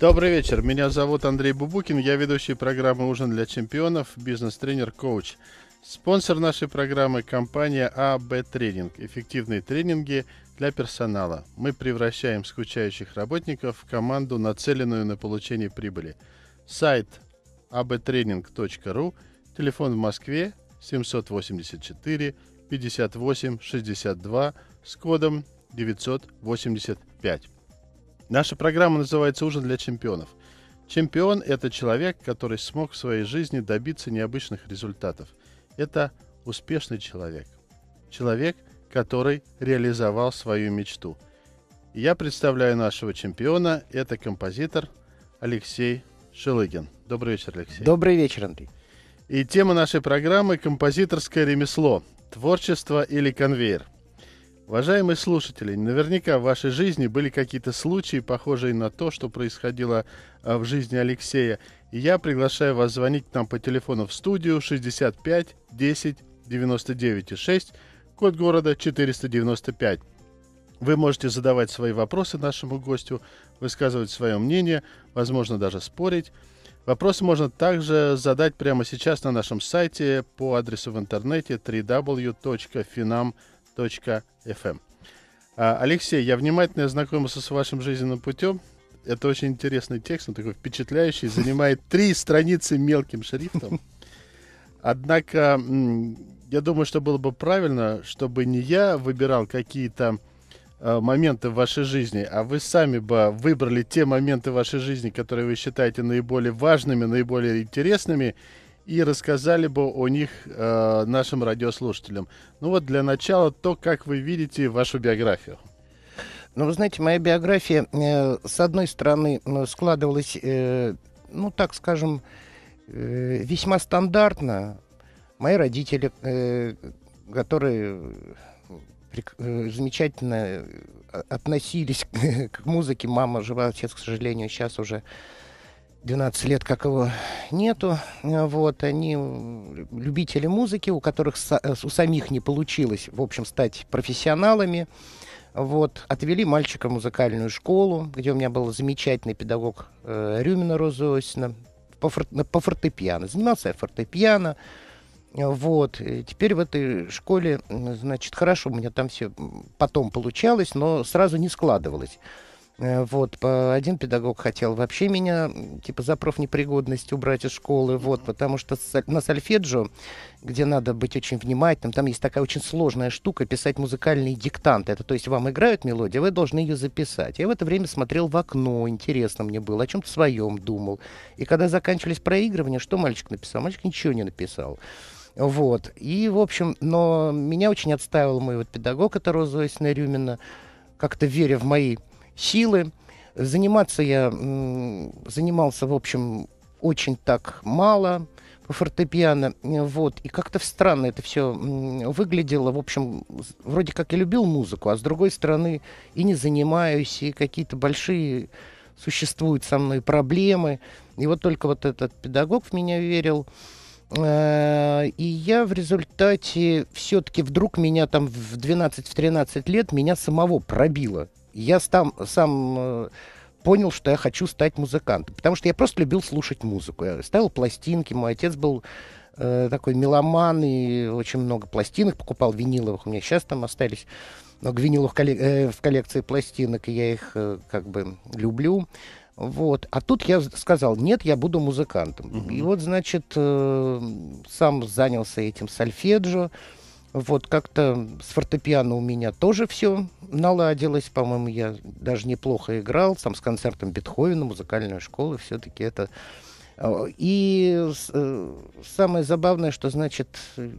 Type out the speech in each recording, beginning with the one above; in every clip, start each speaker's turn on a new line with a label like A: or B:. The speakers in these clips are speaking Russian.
A: Добрый вечер, меня зовут Андрей Бубукин, я ведущий программы «Ужин для чемпионов», бизнес-тренер, коуч. Спонсор нашей программы – компания АБ Тренинг. Эффективные тренинги для персонала. Мы превращаем скучающих работников в команду, нацеленную на получение прибыли. Сайт abtraining.ru, телефон в Москве 784 58 62 с кодом 985. Наша программа называется «Ужин для чемпионов». Чемпион – это человек, который смог в своей жизни добиться необычных результатов. Это успешный человек. Человек, который реализовал свою мечту. Я представляю нашего чемпиона. Это композитор Алексей Шелыгин. Добрый вечер, Алексей.
B: Добрый вечер, Андрей.
A: И тема нашей программы – композиторское ремесло, творчество или конвейер – Уважаемые слушатели, наверняка в вашей жизни были какие-то случаи, похожие на то, что происходило а, в жизни Алексея. И я приглашаю вас звонить нам по телефону в студию 65 10 99 6, код города 495. Вы можете задавать свои вопросы нашему гостю, высказывать свое мнение, возможно, даже спорить. Вопросы можно также задать прямо сейчас на нашем сайте по адресу в интернете www.finam.com FM. А, Алексей, я внимательно ознакомился с вашим жизненным путем. Это очень интересный текст, он такой впечатляющий, занимает три страницы мелким шрифтом. Однако, я думаю, что было бы правильно, чтобы не я выбирал какие-то а, моменты в вашей жизни, а вы сами бы выбрали те моменты в вашей жизни, которые вы считаете наиболее важными, наиболее интересными, и рассказали бы о них э, нашим радиослушателям. Ну вот для начала то, как вы видите вашу биографию.
B: Ну, вы знаете, моя биография, э, с одной стороны, складывалась, э, ну, так скажем, э, весьма стандартно. Мои родители, э, которые э, замечательно э, относились к музыке, мама жива, отец, к сожалению, сейчас уже 12 лет, как его нету. Вот, они любители музыки, у которых э, у самих не получилось, в общем, стать профессионалами. Вот, отвели мальчика в музыкальную школу, где у меня был замечательный педагог э, Рюмина Роза по, фор, по фортепиано. Занимался я фортепиано. Вот, и теперь в этой школе, значит, хорошо, у меня там все потом получалось, но сразу не складывалось. Э, вот, один педагог хотел вообще меня, типа, за профнепригодность убрать из школы, вот, потому что на сольфеджио, где надо быть очень внимательным, там есть такая очень сложная штука, писать музыкальные диктанты. Это, то есть, вам играют мелодию, вы должны ее записать. Я в это время смотрел в окно, интересно мне было, о чем-то своем думал. И когда заканчивались проигрывания, что мальчик написал? Мальчик ничего не написал. Вот. И, в общем, но меня очень отставил мой вот педагог, это Роза Рюмина, как-то веря в мои силы. Заниматься я занимался, в общем, очень так мало по фортепиано, вот, и как-то странно это все выглядело, в общем, вроде как я любил музыку, а с другой стороны и не занимаюсь, и какие-то большие существуют со мной проблемы, и вот только вот этот педагог в меня верил, э, и я в результате все-таки вдруг меня там в 12-13 лет меня самого пробило я сам, сам э, понял, что я хочу стать музыкантом. Потому что я просто любил слушать музыку. Я ставил пластинки. Мой отец был э, такой меломан и очень много пластинок покупал виниловых. У меня сейчас там остались много виниловых коллек- э, в коллекции пластинок, и я их э, как бы люблю. Вот. А тут я сказал, нет, я буду музыкантом. Uh-huh. И вот, значит, э, сам занялся этим сольфеджио. Вот как-то с фортепиано у меня тоже все наладилось. По-моему, я даже неплохо играл. Там с концертом Бетховена, музыкальная школа. Все-таки это... А, и э, самое забавное, что, значит,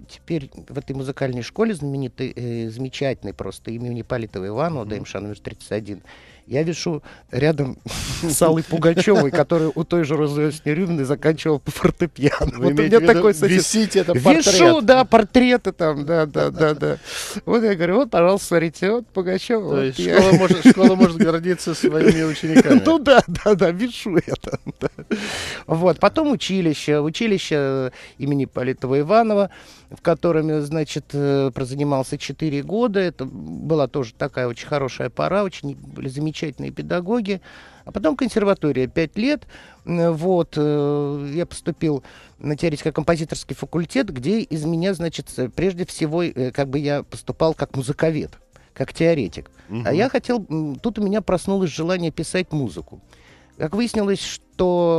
B: теперь в этой музыкальной школе знаменитой, э, замечательной просто имени Палитова Иванова, mm-hmm. ДМШ номер 31, я вешу рядом с Аллой Пугачевой, которая у той же Розы Снерюминой заканчивала по фортепиану.
A: Вы вот у меня такой сосед... Висите это портрет. Вешу,
B: да, портреты там, да, да, да, да. Вот я говорю, вот, пожалуйста, смотрите, вот Пугачева.
A: То есть школа, может, школа может гордиться своими учениками.
B: Ну да, да, да, вешу это. Вот, потом училище, училище имени Политова Иванова, в котором, значит, э, прозанимался 4 года. Это была тоже такая очень хорошая пора, очень были замечательные педагоги. А потом консерватория пять лет. Вот, э, я поступил на теоретико-композиторский факультет, где из меня, значит, прежде всего, э, как бы я поступал как музыковед, как теоретик. Угу. А я хотел, тут у меня проснулось желание писать музыку. Как выяснилось, что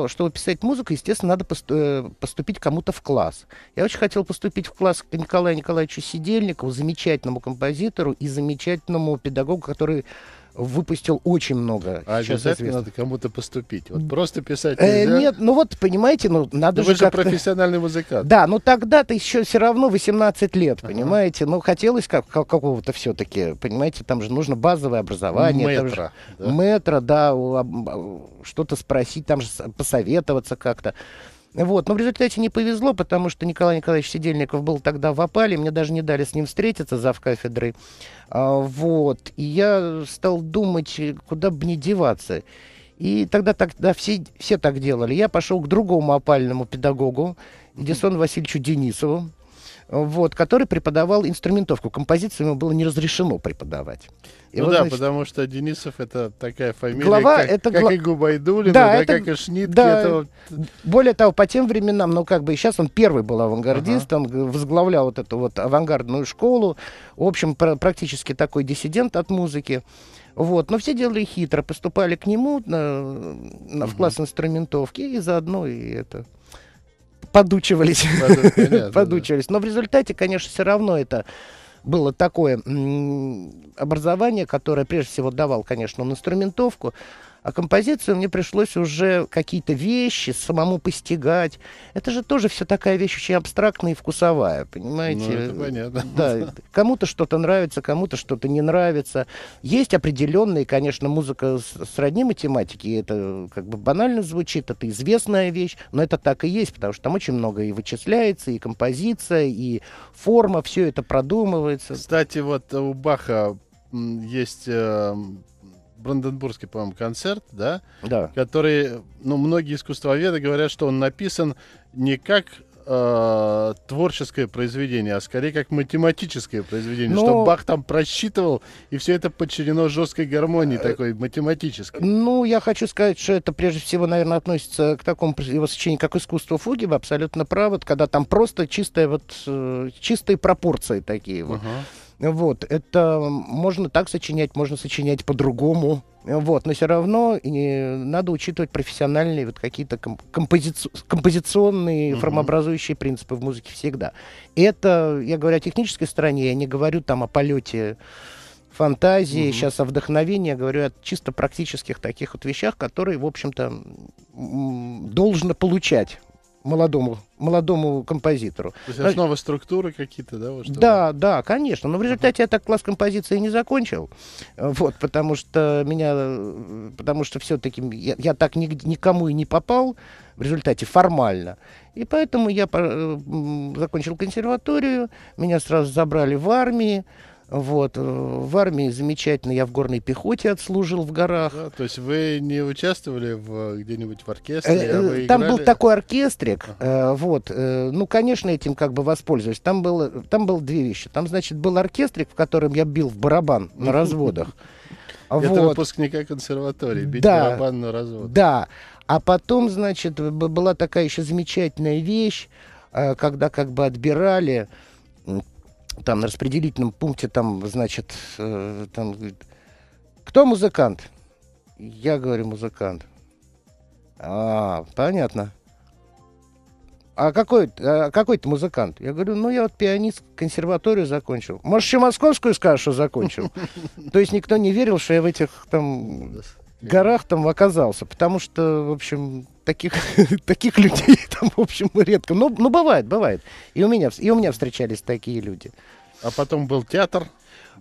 B: чтобы писать музыку, естественно, надо э, поступить кому-то в класс. Я очень хотел поступить в класс к Николаю Николаевичу Сидельникову, замечательному композитору и замечательному педагогу, который выпустил очень много.
A: А обязательно надо кому-то поступить. Вот просто писать
B: э, Нет, ну вот, понимаете, ну надо
A: ну,
B: же
A: Вы же профессиональный музыкант.
B: Да, но тогда-то еще все равно 18 лет, ага. понимаете? Ну, хотелось как, как какого-то все-таки, понимаете, там же нужно базовое образование. Метро. Да? Метро, да, что-то спросить, там же посоветоваться как-то. Вот. Но в результате не повезло, потому что Николай Николаевич Сидельников был тогда в опале, мне даже не дали с ним встретиться зав кафедрой. А, вот. И я стал думать, куда бы мне деваться. И тогда, тогда все, все так делали. Я пошел к другому опальному педагогу, Эдисону Васильевичу Денисову, вот, который преподавал инструментовку. Композицию ему было не разрешено преподавать.
A: И ну вот, да, значит, потому что Денисов это такая фамилия, глава, как, это как гла... и Губайдулина,
B: да,
A: да,
B: это,
A: как и Шнитке.
B: Да, это Более того, по тем временам, ну как бы сейчас он первый был авангардист, ага. он возглавлял вот эту вот авангардную школу, в общем, пр практически такой диссидент от музыки. Вот. Но все делали хитро, поступали к нему на, на, в класс инструментовки и заодно и это подучивались. подучивались. Но в результате, конечно, все равно это было такое образование, которое прежде всего давал, конечно, он инструментовку, а композицию мне пришлось уже какие-то вещи самому постигать. Это же тоже все такая вещь очень абстрактная и вкусовая, понимаете? Ну,
A: это понятно.
B: Да, кому-то что-то нравится, кому-то что-то не нравится. Есть определенные, конечно, музыка сродни математики, это как бы банально звучит, это известная вещь, но это так и есть, потому что там очень много и вычисляется, и композиция, и форма, все это продумывается.
A: Кстати, вот у Баха есть э, Бранденбургский, по-моему, концерт, да?
B: Да.
A: Который, ну, многие искусствоведы говорят, что он написан не как э, творческое произведение, а скорее как математическое произведение, Но... что Бах там просчитывал, и все это подчинено жесткой гармонии э, такой математической.
B: Ну, я хочу сказать, что это прежде всего, наверное, относится к такому его сочинению, как искусство фуги, вы абсолютно правы, когда там просто чистые вот, э, чистые пропорции такие вот. Uh-huh. Вот, это можно так сочинять, можно сочинять по-другому. Вот, но все равно и надо учитывать профессиональные вот какие-то компози... композиционные, uh-huh. формообразующие принципы в музыке всегда. Это, я говорю о технической стороне, я не говорю там о полете фантазии, угу. сейчас о вдохновении, я говорю о чисто практических таких вот вещах, которые, в общем-то, должно получать молодому, молодому композитору.
A: То есть основа структуры какие-то, да? Вот,
B: да, да, конечно. Но в результате uh-huh. я так класс композиции не закончил. Вот, потому что меня, потому что все-таки я, я так ни, никому и не попал в результате формально. И поэтому я закончил консерваторию, меня сразу забрали в армии. Вот. Э, в армии замечательно, я в горной пехоте отслужил в горах. Да,
A: то есть вы не участвовали в, где-нибудь в оркестре? Э, а
B: э, там играли? был такой оркестрик, ага. вот. Ну, конечно, этим как бы воспользуюсь. Там было, там было две вещи. Там, значит, был оркестрик, в котором я бил в барабан на разводах.
A: Это вот. выпускника консерватории, бить да, барабан на развод.
B: Да. А потом, значит, была такая еще замечательная вещь, когда как бы отбирали там на распределительном пункте там, значит, э, там, кто музыкант? Я говорю, музыкант. А, понятно. А какой, а какой ты музыкант? Я говорю, ну я вот пианист, консерваторию закончил. Может, еще московскую скажешь, что закончил? То есть никто не верил, что я в этих там горах там оказался, потому что, в общем, таких, таких людей там, в общем, редко. Ну, ну, бывает, бывает. И у меня, и у меня встречались такие люди.
A: А потом был театр.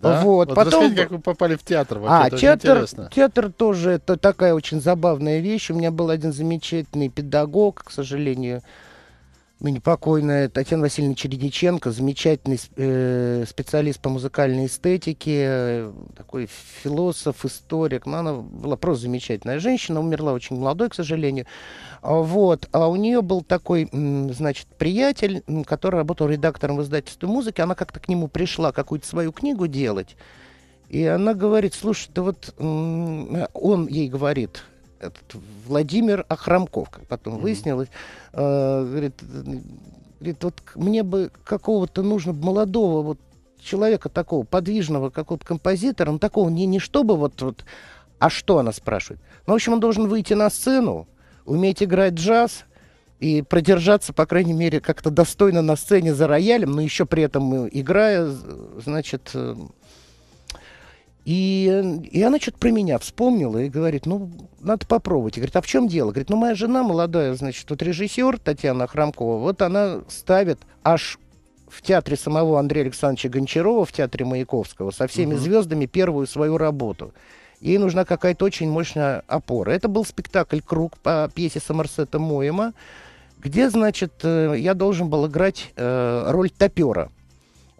B: Да? Вот, вот потом...
A: Расскажите, как вы попали в театр? Вообще,
B: а, театр, театр тоже это такая очень забавная вещь. У меня был один замечательный педагог, к сожалению, ныне покойная Татьяна Васильевна Чередниченко, замечательный э, специалист по музыкальной эстетике, э, такой философ, историк. Но она была просто замечательная женщина, умерла очень молодой, к сожалению. А, вот. А у нее был такой, значит, приятель, который работал редактором в издательстве музыки. Она как-то к нему пришла какую-то свою книгу делать. И она говорит, слушай, да вот он ей говорит, этот Владимир Охрамков, как потом mm-hmm. выяснилось, э, говорит, говорит, вот мне бы какого-то нужно молодого вот человека такого подвижного, какого-то композитора, ну такого не, не чтобы вот, вот, а что она спрашивает? Ну, в общем, он должен выйти на сцену, уметь играть джаз, и продержаться, по крайней мере, как-то достойно на сцене за роялем, но еще при этом играя, значит, э, и, и она что-то про меня вспомнила и говорит, ну, надо попробовать. И говорит, а в чем дело? Говорит, ну, моя жена молодая, значит, вот режиссер Татьяна Храмкова, вот она ставит аж в театре самого Андрея Александровича Гончарова, в театре Маяковского, со всеми угу. звездами первую свою работу. Ей нужна какая-то очень мощная опора. Это был спектакль «Круг» по пьесе Сомерсета Моема где, значит, э, я должен был играть э, роль топера.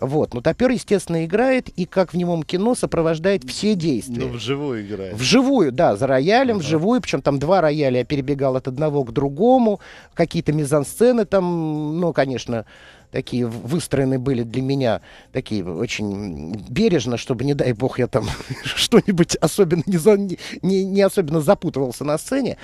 B: Вот, но топер, естественно, играет и, как в немом кино, сопровождает все действия.
A: Ну, вживую играет.
B: Вживую, да, за роялем, ага. вживую, причем там два рояля я перебегал от одного к другому, какие-то мизансцены там, ну, конечно, такие выстроены были для меня, такие очень бережно, чтобы, не дай бог, я там что-нибудь особенно не, не, не особенно запутывался на сцене.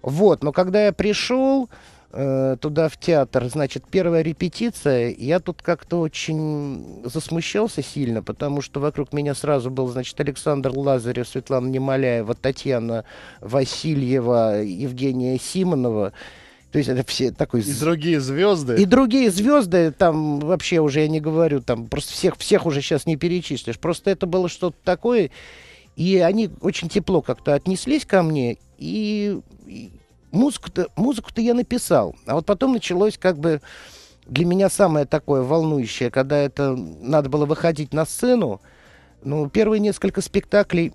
B: Вот, но когда я пришел, Э, туда в театр, значит, первая репетиция, я тут как-то очень засмущался сильно, потому что вокруг меня сразу был, значит, Александр Лазарев, Светлана Немоляева, Татьяна Васильева, Евгения Симонова. То есть это все такой...
A: И другие звезды.
B: И другие звезды, там вообще уже я не говорю, там просто всех, всех уже сейчас не перечислишь. Просто это было что-то такое, и они очень тепло как-то отнеслись ко мне, и, музыку-то музыку я написал, а вот потом началось как бы для меня самое такое волнующее, когда это надо было выходить на сцену. Ну, первые несколько спектаклей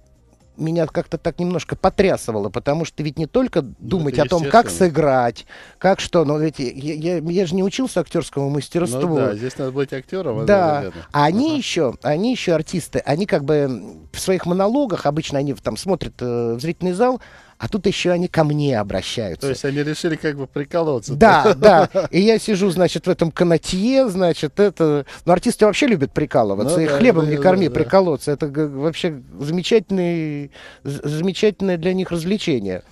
B: меня как-то так немножко потрясывало, потому что ведь не только ну, думать ну, о том, как сыграть, как что, но ведь я, я, я же не учился актерскому мастерству. Ну
A: да, здесь надо быть актером.
B: Да, а они ага. еще, они еще артисты, они как бы в своих монологах, обычно они там смотрят э, в зрительный зал, а тут еще они ко мне обращаются.
A: То есть они решили как бы приколоться.
B: Да, да. И я сижу, значит, в этом канатье, значит, это... Ну, артисты вообще любят прикалываться. Ну, и да, хлебом да, не корми, да, приколоться. Это вообще замечательный, замечательное для них развлечение.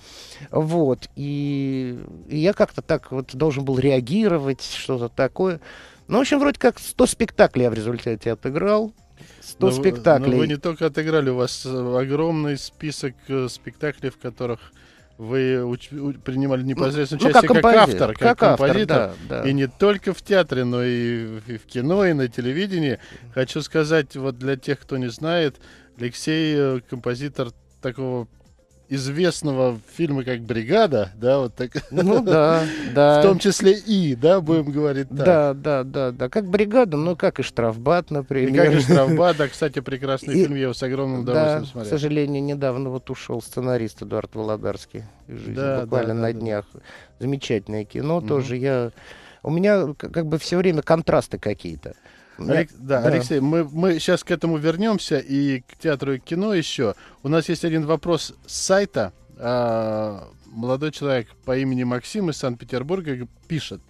B: Вот. И, и я как-то так вот должен был реагировать, что-то такое. Ну, в общем, вроде как 100 спектаклей я в результате отыграл. 100 но, спектаклей.
A: Но вы не только отыграли, у вас э, огромный список э, спектаклей, в которых вы уч- принимали непосредственно ну, участие как, как автор, как, как композитор. Автор, да, да. И не только в театре, но и в, и в кино, и на телевидении. Хочу сказать, вот для тех, кто не знает, Алексей э, композитор такого известного фильма как «Бригада», да, вот так.
B: Ну да, да.
A: В том числе и, да, будем говорить так.
B: Да, да, да, да. Как «Бригада», ну как и «Штрафбат», например.
A: И как и «Штрафбат», да, кстати, прекрасный и, фильм, я его с огромным удовольствием
B: да,
A: смотрел.
B: к сожалению, недавно вот ушел сценарист Эдуард Володарский из жизни, да, буквально да, на да, днях. Замечательное кино угу. тоже. Я... У меня как бы все время контрасты какие-то.
A: Алек... Да, да, Алексей, мы, мы сейчас к этому вернемся и к театру и к кино еще. У нас есть один вопрос с сайта. А, молодой человек по имени Максим из Санкт-Петербурга пишет.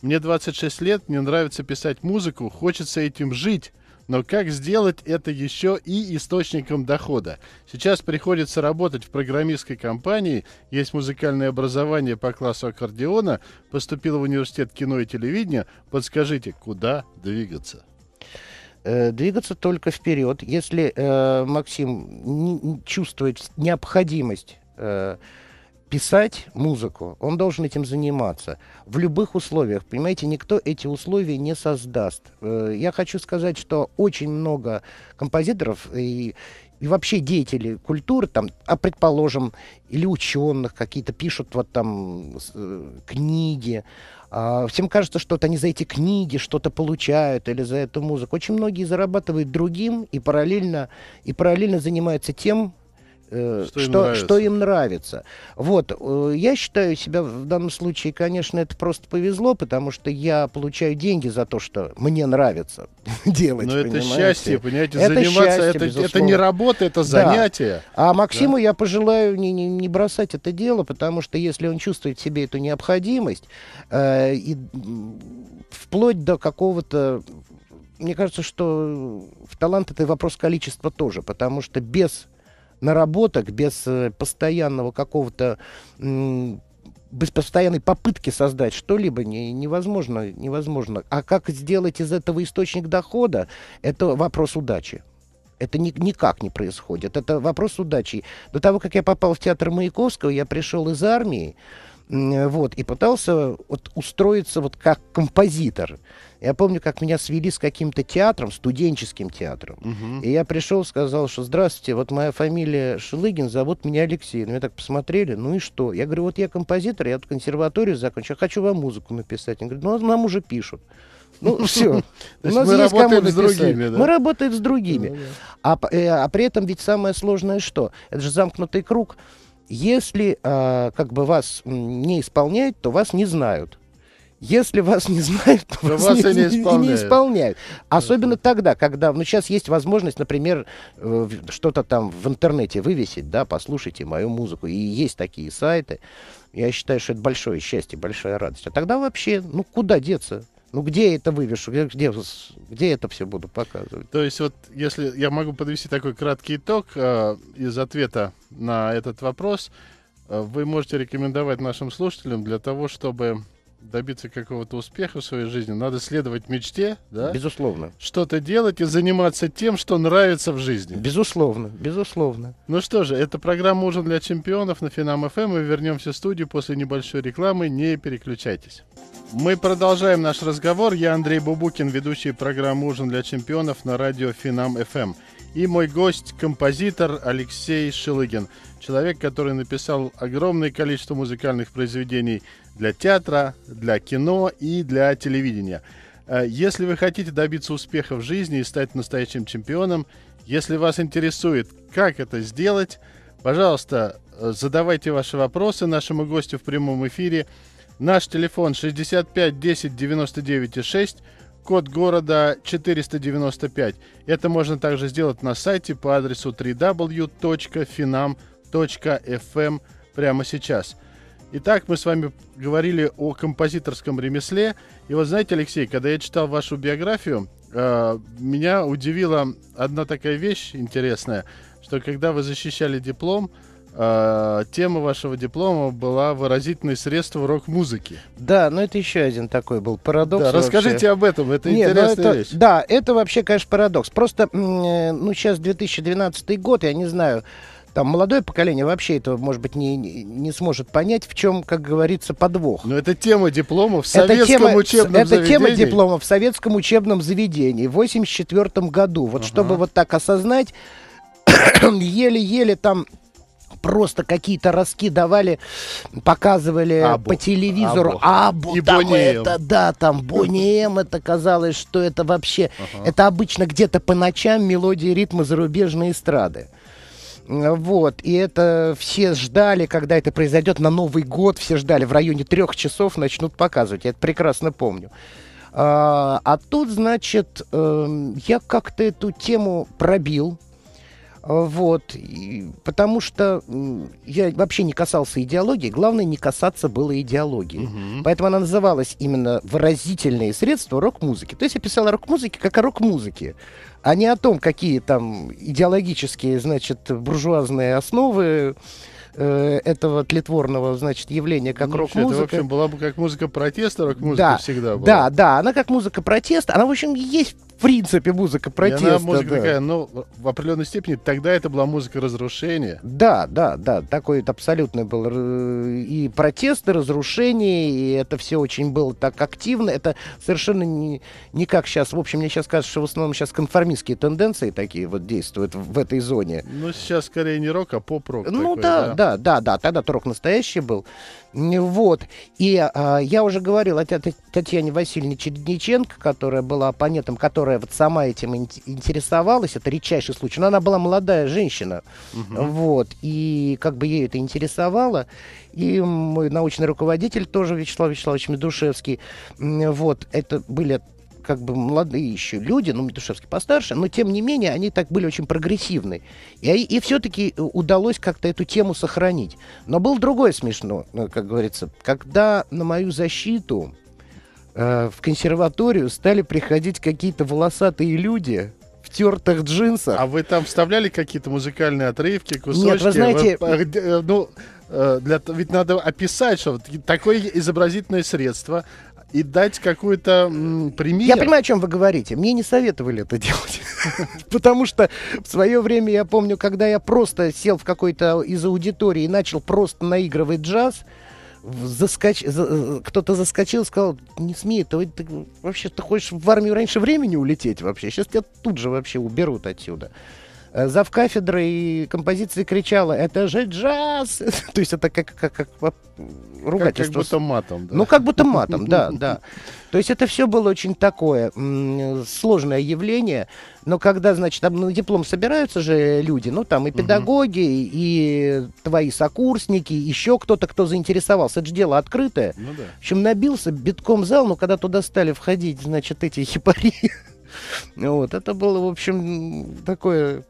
A: Мне 26 лет, мне нравится писать музыку, хочется этим жить, но как сделать это еще и источником дохода? Сейчас приходится работать в программистской компании, есть музыкальное образование по классу аккордеона, поступил в университет кино и телевидения. Подскажите, куда двигаться?
B: Э, двигаться только вперед. Если э, Максим не, чувствует необходимость э, писать музыку, он должен этим заниматься в любых условиях. Понимаете, никто эти условия не создаст. Э, я хочу сказать, что очень много композиторов и, и вообще деятелей культуры, там, а предположим, или ученых какие-то пишут вот там э, книги, а, всем кажется, что они за эти книги что-то получают или за эту музыку. Очень многие зарабатывают другим и параллельно, и параллельно занимаются тем, Э, что, что, им что им нравится. Вот, э, я считаю себя в данном случае, конечно, это просто повезло, потому что я получаю деньги за то, что мне нравится делать.
A: Но это счастье, понимаете, это заниматься, счастье, это, это не работа, это занятие.
B: Да. А Максиму да. я пожелаю не, не, не бросать это дело, потому что если он чувствует в себе эту необходимость, э, и вплоть до какого-то мне кажется, что в талант это вопрос количества тоже, потому что без наработок, без э, постоянного какого-то без постоянной попытки создать что-либо не, невозможно, невозможно. А как сделать из этого источник дохода, это вопрос удачи. Это ни, никак не происходит. Это вопрос удачи. До того, как я попал в театр Маяковского, я пришел из армии, вот, и пытался вот, устроиться вот как композитор. Я помню, как меня свели с каким-то театром, студенческим театром. Угу. И я пришел, сказал, что здравствуйте, вот моя фамилия Шелыгин, зовут меня Алексей. На меня так посмотрели, ну и что? Я говорю, вот я композитор, я тут консерваторию закончил, я хочу вам музыку написать. Он говорит, ну нам уже пишут. Ну, все.
A: У нас мы есть работаем с другими,
B: да? Мы работаем с другими. Ну, да. а, э, а при этом ведь самое сложное что? Это же замкнутый круг. Если э, как бы вас не исполняют, то вас не знают. Если вас не знают, то, вас, вас не, и не исполняют. И не исполняют. Особенно тогда, когда, ну, сейчас есть возможность, например, э, что-то там в интернете вывесить, да, послушайте мою музыку. И есть такие сайты. Я считаю, что это большое счастье, большая радость. А тогда вообще, ну, куда деться? Ну, где я это вывешу? Где, где, где это все буду показывать?
A: То есть, вот, если я могу подвести такой краткий итог э, из ответа на этот вопрос, э, вы можете рекомендовать нашим слушателям для того, чтобы добиться какого-то успеха в своей жизни, надо следовать мечте, да?
B: Безусловно.
A: Что-то делать и заниматься тем, что нравится в жизни.
B: Безусловно, безусловно.
A: Ну что же, это программа «Ужин для чемпионов» на Финам ФМ. Мы вернемся в студию после небольшой рекламы. Не переключайтесь. Мы продолжаем наш разговор. Я Андрей Бубукин, ведущий программы «Ужин для чемпионов» на радио Финам ФМ. И мой гость, композитор Алексей Шилыгин. Человек, который написал огромное количество музыкальных произведений для театра, для кино и для телевидения. Э, если вы хотите добиться успеха в жизни и стать настоящим чемпионом, если вас интересует, как это сделать, пожалуйста, э, задавайте ваши вопросы нашему гостю в прямом эфире. Наш телефон 65 10 99 6, код города 495. Это можно также сделать на сайте по адресу www.finam.fm прямо сейчас – Итак, мы с вами говорили о композиторском ремесле. И вот знаете, Алексей, когда я читал вашу биографию, э, меня удивила одна такая вещь интересная, что когда вы защищали диплом, э, тема вашего диплома была выразительные средства рок-музыки.
B: Да, но это еще один такой был парадокс. Да,
A: расскажите об этом, это Нет, ну интересная это, вещь.
B: Да, это вообще, конечно, парадокс. Просто, э, ну, сейчас 2012 год, я не знаю, там молодое поколение вообще этого, может быть, не, не сможет понять, в чем, как говорится, подвох.
A: Но это тема диплома в советском тема, учебном
B: это заведении. Это тема диплома в советском учебном заведении в 84 году. Вот ага. чтобы вот так осознать, еле-еле там просто какие-то раски давали, показывали Абу. по телевизору. Абу, Абу там это, да, там Бонием, это казалось, что это вообще, ага. это обычно где-то по ночам мелодии ритма зарубежной эстрады. Вот, и это все ждали, когда это произойдет на Новый год, все ждали, в районе трех часов начнут показывать, я это прекрасно помню. А, а тут, значит, э, я как-то эту тему пробил, вот, и, потому что я вообще не касался идеологии, главное не касаться было идеологии. Угу. Поэтому она называлась именно выразительные средства рок-музыки. То есть я писал рок-музыки как о рок-музыке а не о том, какие там идеологические, значит, буржуазные основы э, этого тлетворного, значит, явления, как ну, рок-музыка. Это,
A: в общем, была бы как музыка протеста, рок-музыка
B: да,
A: всегда была.
B: Да, да, она как музыка протеста, она, в общем, есть принципе музыка протеста. И она
A: музыка
B: да.
A: такая, но ну, в определенной степени тогда это была музыка разрушения.
B: Да, да, да, такой абсолютно был и протесты, разрушения, и это все очень было так активно. Это совершенно не, не как сейчас. В общем, мне сейчас кажется, что в основном сейчас конформистские тенденции такие вот действуют в, этой зоне.
A: Ну, сейчас скорее не рок, а поп-рок.
B: Ну такой, да, да, да, да, да. Тогда-то рок настоящий был. Вот. И а, я уже говорил о Татьяне Васильевне Чередниченко, которая была оппонентом, которая вот сама этим интересовалась. Это редчайший случай. Но она была молодая женщина. Угу. Вот. И как бы ей это интересовало. И мой научный руководитель тоже, Вячеслав Вячеславович Медушевский. Вот. Это были как бы молодые еще люди, ну, Метушевский постарше, но тем не менее они так были очень прогрессивны. И, и все-таки э, удалось как-то эту тему сохранить. Но был другое смешно, ну, как говорится, когда на мою защиту э, в консерваторию стали приходить какие-то волосатые люди в тертых джинсах.
A: А вы там вставляли какие-то музыкальные отрывки, кусочки?
B: Нет, вы знаете...
A: Вы, э, ну, э, для, ведь надо описать, что такое изобразительное средство и дать какую-то пример.
B: Я понимаю, о чем вы говорите. Мне не советовали это делать. Потому что в свое время, я помню, когда я просто сел в какой-то из аудитории и начал просто наигрывать джаз, заскоч... за... кто-то заскочил, сказал, не смей, ты, ты вообще ты хочешь в армию раньше времени улететь вообще? Сейчас тебя тут же вообще уберут отсюда. Э, зав кафедрой композиции кричала, это же джаз! То есть это как, как, как
A: ругательство. Как, как будто матом.
B: Да? Ну, как будто матом, да, да. То есть это все было очень такое сложное явление. Но когда, значит, там на диплом собираются же люди, ну, там и педагоги, угу. и твои сокурсники, еще кто-то, кто заинтересовался. Это же дело открытое. Ну, да. В общем, набился битком зал, но когда туда стали входить, значит, эти хипари, вот, это было, в общем, такое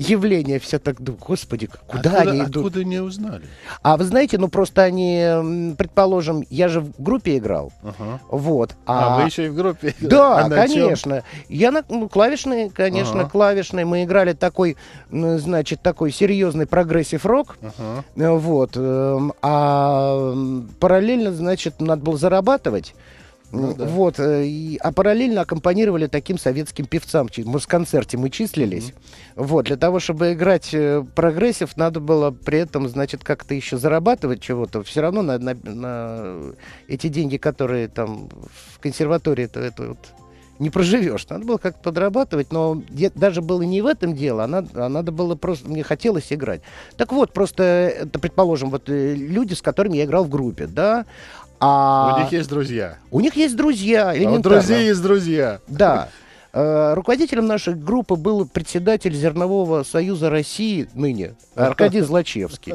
B: явление все так думают, господи, куда откуда, они идут?
A: Откуда не узнали?
B: А вы знаете, ну просто они, предположим, я же в группе играл, ага. вот.
A: А, а вы еще и в группе
B: Да, а конечно. Я на ну, клавишные, конечно, ага. клавишные. Мы играли такой, значит, такой серьезный прогрессив рок, ага. вот. Эм, а параллельно, значит, надо было зарабатывать. Ну, да. Вот, э, и, а параллельно аккомпанировали таким советским певцам. В концерте мы числились. Mm-hmm. Вот, для того, чтобы играть э, прогрессив, надо было при этом, значит, как-то еще зарабатывать чего-то. Все равно на, на, на эти деньги, которые там в консерватории, это, это вот не проживешь. Надо было как-то подрабатывать, но даже было не в этом дело, а надо, а надо было просто, мне хотелось играть. Так вот, просто, это, предположим, вот э, люди, с которыми я играл в группе, да,
A: а... У них есть друзья.
B: У них есть друзья.
A: А у друзей есть друзья.
B: Да. Э, руководителем нашей группы был председатель Зернового союза России ныне, Аркадий Злачевский.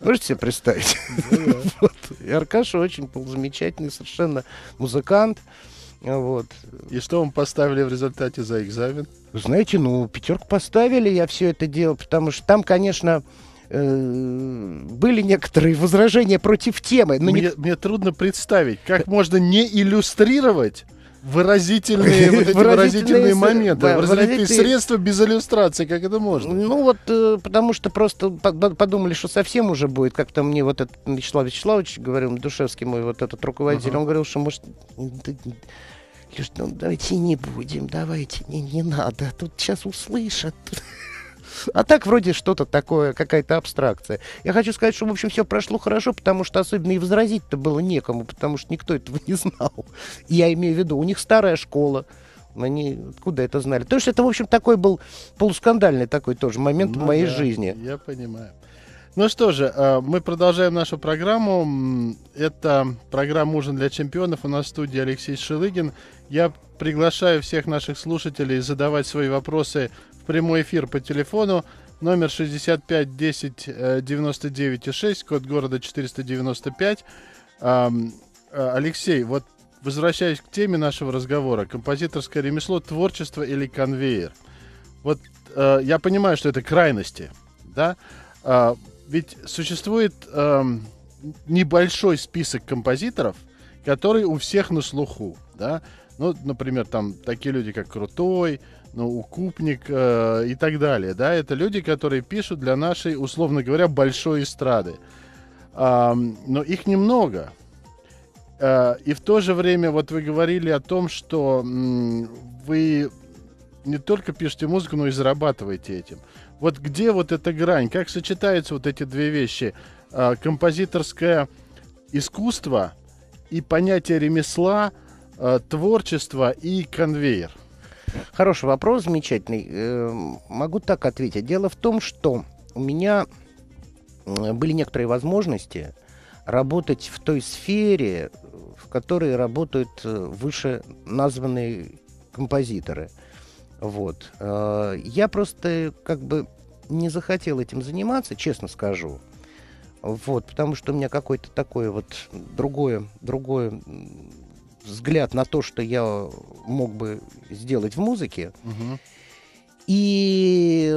B: Можете себе представить? Ну И Аркаша очень был замечательный совершенно музыкант. Вот.
A: И что вам поставили в результате за экзамен?
B: Знаете, ну, пятерку поставили, я все это делал, потому что там, конечно, Э, были некоторые возражения против темы.
A: Но мне, не... мне трудно представить, как можно не иллюстрировать выразительные, вот эти выразительные моменты, выразительные средства без иллюстрации, как это можно?
B: Ну вот, э, потому что просто подумали, что совсем уже будет, как-то мне вот этот Вячеслав Вячеславович, говорил, Душевский мой вот этот руководитель, uh-huh. он говорил, что может... Леш, ну давайте не будем, давайте, не, не надо, тут сейчас услышат. А так вроде что-то такое, какая-то абстракция. Я хочу сказать, что, в общем, все прошло хорошо, потому что особенно и возразить-то было некому, потому что никто этого не знал. Я имею в виду, у них старая школа, они откуда это знали? То есть это, в общем, такой был полускандальный такой тоже момент ну, в моей
A: да,
B: жизни.
A: Я понимаю. Ну что же, э, мы продолжаем нашу программу. Это программа «Ужин для чемпионов». У нас в студии Алексей Шелыгин. Я приглашаю всех наших слушателей задавать свои вопросы прямой эфир по телефону номер 65 10 99 6, код города 495. Э, Алексей, вот возвращаясь к теме нашего разговора, композиторское ремесло, творчество или конвейер. Вот э, я понимаю, что это крайности, да? Э, ведь существует э, небольшой список композиторов, который у всех на слуху, да? Ну, например, там такие люди, как Крутой, ну, укупник э, и так далее, да, это люди, которые пишут для нашей, условно говоря, большой эстрады. А, но их немного. А, и в то же время, вот вы говорили о том, что м, вы не только пишете музыку, но и зарабатываете этим. Вот где вот эта грань? Как сочетаются вот эти две вещи? А, композиторское искусство и понятие ремесла, а, творчество и конвейер.
B: Хороший вопрос, замечательный. Эм, могу так ответить. Дело в том, что у меня были некоторые возможности работать в той сфере, в которой работают э, выше названные композиторы. Вот. Э, я просто как бы не захотел этим заниматься, честно скажу. Вот, потому что у меня какое-то такое вот другое, другое взгляд на то, что я мог бы сделать в музыке. Угу. И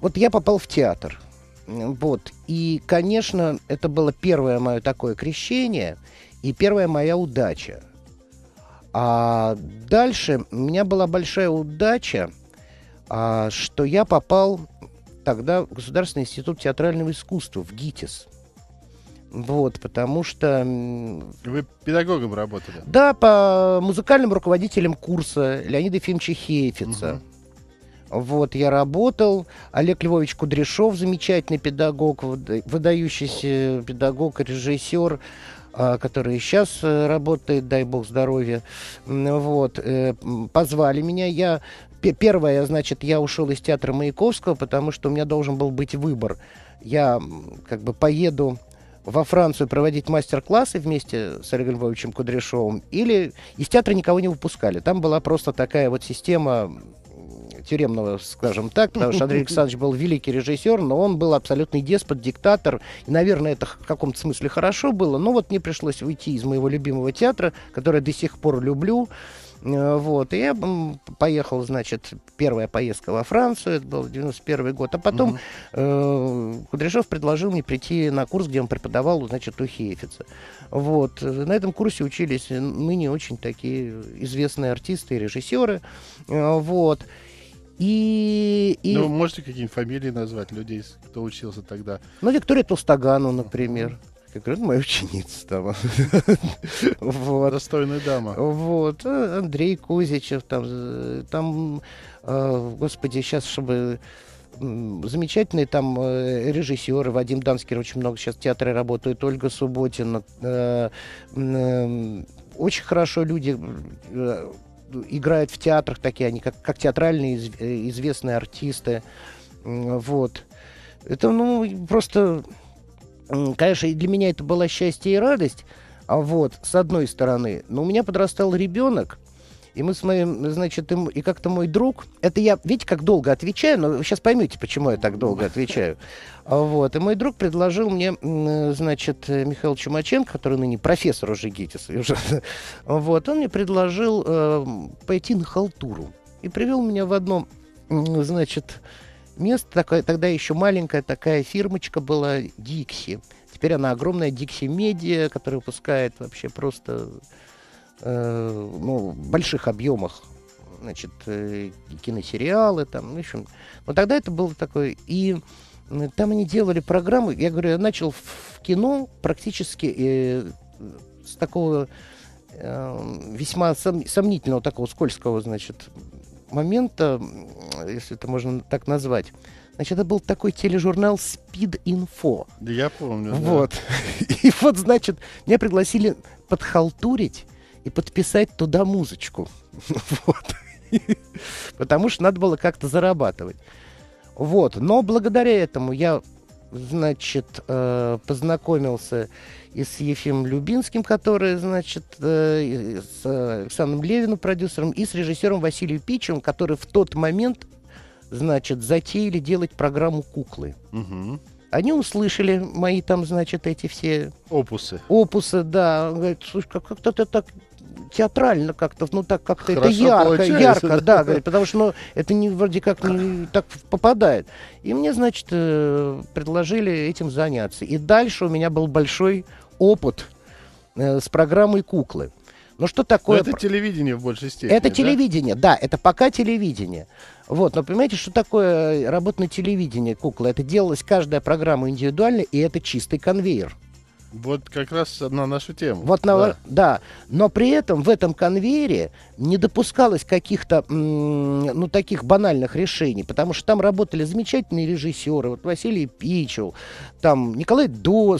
B: вот я попал в театр. Вот. И, конечно, это было первое мое такое крещение и первая моя удача. А дальше у меня была большая удача, а, что я попал тогда в Государственный институт театрального искусства в ГИТИС. Вот, потому что...
A: Вы педагогом работали?
B: Да, по музыкальным руководителям курса Леонида Ефимовича Хейфица. Угу. Вот, я работал. Олег Львович Кудряшов, замечательный педагог, выдающийся педагог, режиссер, а, который сейчас э, работает, дай бог здоровья. Вот, э, позвали меня. Я Первое, значит, я ушел из театра Маяковского, потому что у меня должен был быть выбор. Я как бы поеду во Францию проводить мастер-классы вместе с Олегом Львовичем Кудряшовым, или из театра никого не выпускали. Там была просто такая вот система тюремного, скажем так, потому что Андрей Александрович был великий режиссер, но он был абсолютный деспот, диктатор, и, наверное, это в каком-то смысле хорошо было, но вот мне пришлось уйти из моего любимого театра, который до сих пор люблю, вот, и я поехал, значит, первая поездка во Францию, это был 91 год, а потом угу. э, Кудряшов предложил мне прийти на курс, где он преподавал, значит, у Хейфица. Вот, на этом курсе учились ныне очень такие известные артисты и режиссеры, э, вот, и, и...
A: Ну, можете какие-нибудь фамилии назвать людей, кто учился тогда?
B: Ну, Виктория Толстогану, например. Как говорят, моя ученица там.
A: вот. Достойная дама.
B: Вот. Э, Андрей Кузичев там. Там, э, господи, сейчас, чтобы замечательные там э, режиссеры. Вадим Данскер очень много сейчас в театре работает. Ольга Субботина. Э, э, очень хорошо люди играют в театрах такие, они как, как театральные из, известные артисты. Вот. Это, ну, просто, конечно, и для меня это было счастье и радость. А вот, с одной стороны. Но у меня подрастал ребенок, и мы с моим, значит, им, и как-то мой друг, это я, видите, как долго отвечаю, но вы сейчас поймете, почему я так долго отвечаю. А вот, и мой друг предложил мне, значит, Михаил Чумаченко, который ныне профессор уже ГИТИС, уже, вот, он мне предложил э, пойти на халтуру. И привел меня в одно, значит, место, такое, тогда еще маленькая такая фирмочка была, Дикси. Теперь она огромная Дикси Медиа, которая выпускает вообще просто э, ну, больших объемах значит, э, киносериалы там, в общем. Но тогда это было такое. И там они делали программы. Я говорю, я начал в кино практически э, с такого э, весьма сом, сомнительного, такого скользкого, значит, момента, если это можно так назвать. Значит, это был такой тележурнал Speed Info.
A: Да я помню.
B: Вот. Да. И вот, значит, меня пригласили подхалтурить и подписать туда музычку. Вот. Потому что надо было как-то зарабатывать. Вот. Но благодаря этому я, значит, э, познакомился и с Ефимом Любинским, который, значит, э, с Александром Левиным, продюсером, и с режиссером Василием Пичем, который в тот момент, значит, затеяли делать программу «Куклы». Угу. Они услышали мои там, значит, эти все...
A: Опусы.
B: Опусы, да. Говорят, слушай, как-то ты так театрально как-то, ну так как-то это ярко, ярко, да, говорит, потому что ну, это не вроде как не так попадает. И мне, значит, э, предложили этим заняться. И дальше у меня был большой опыт э, с программой куклы. Ну что такое?
A: Но это телевидение в большей степени.
B: Это да? телевидение, да, это пока телевидение. Вот, но понимаете, что такое работа на телевидении куклы? Это делалась каждая программа индивидуально, и это чистый конвейер.
A: Вот как раз на нашу тему.
B: Вот на, да. да. Но при этом в этом конвейере не допускалось каких-то, ну, таких банальных решений, потому что там работали замечательные режиссеры, вот Василий Пичел, там Николай делал,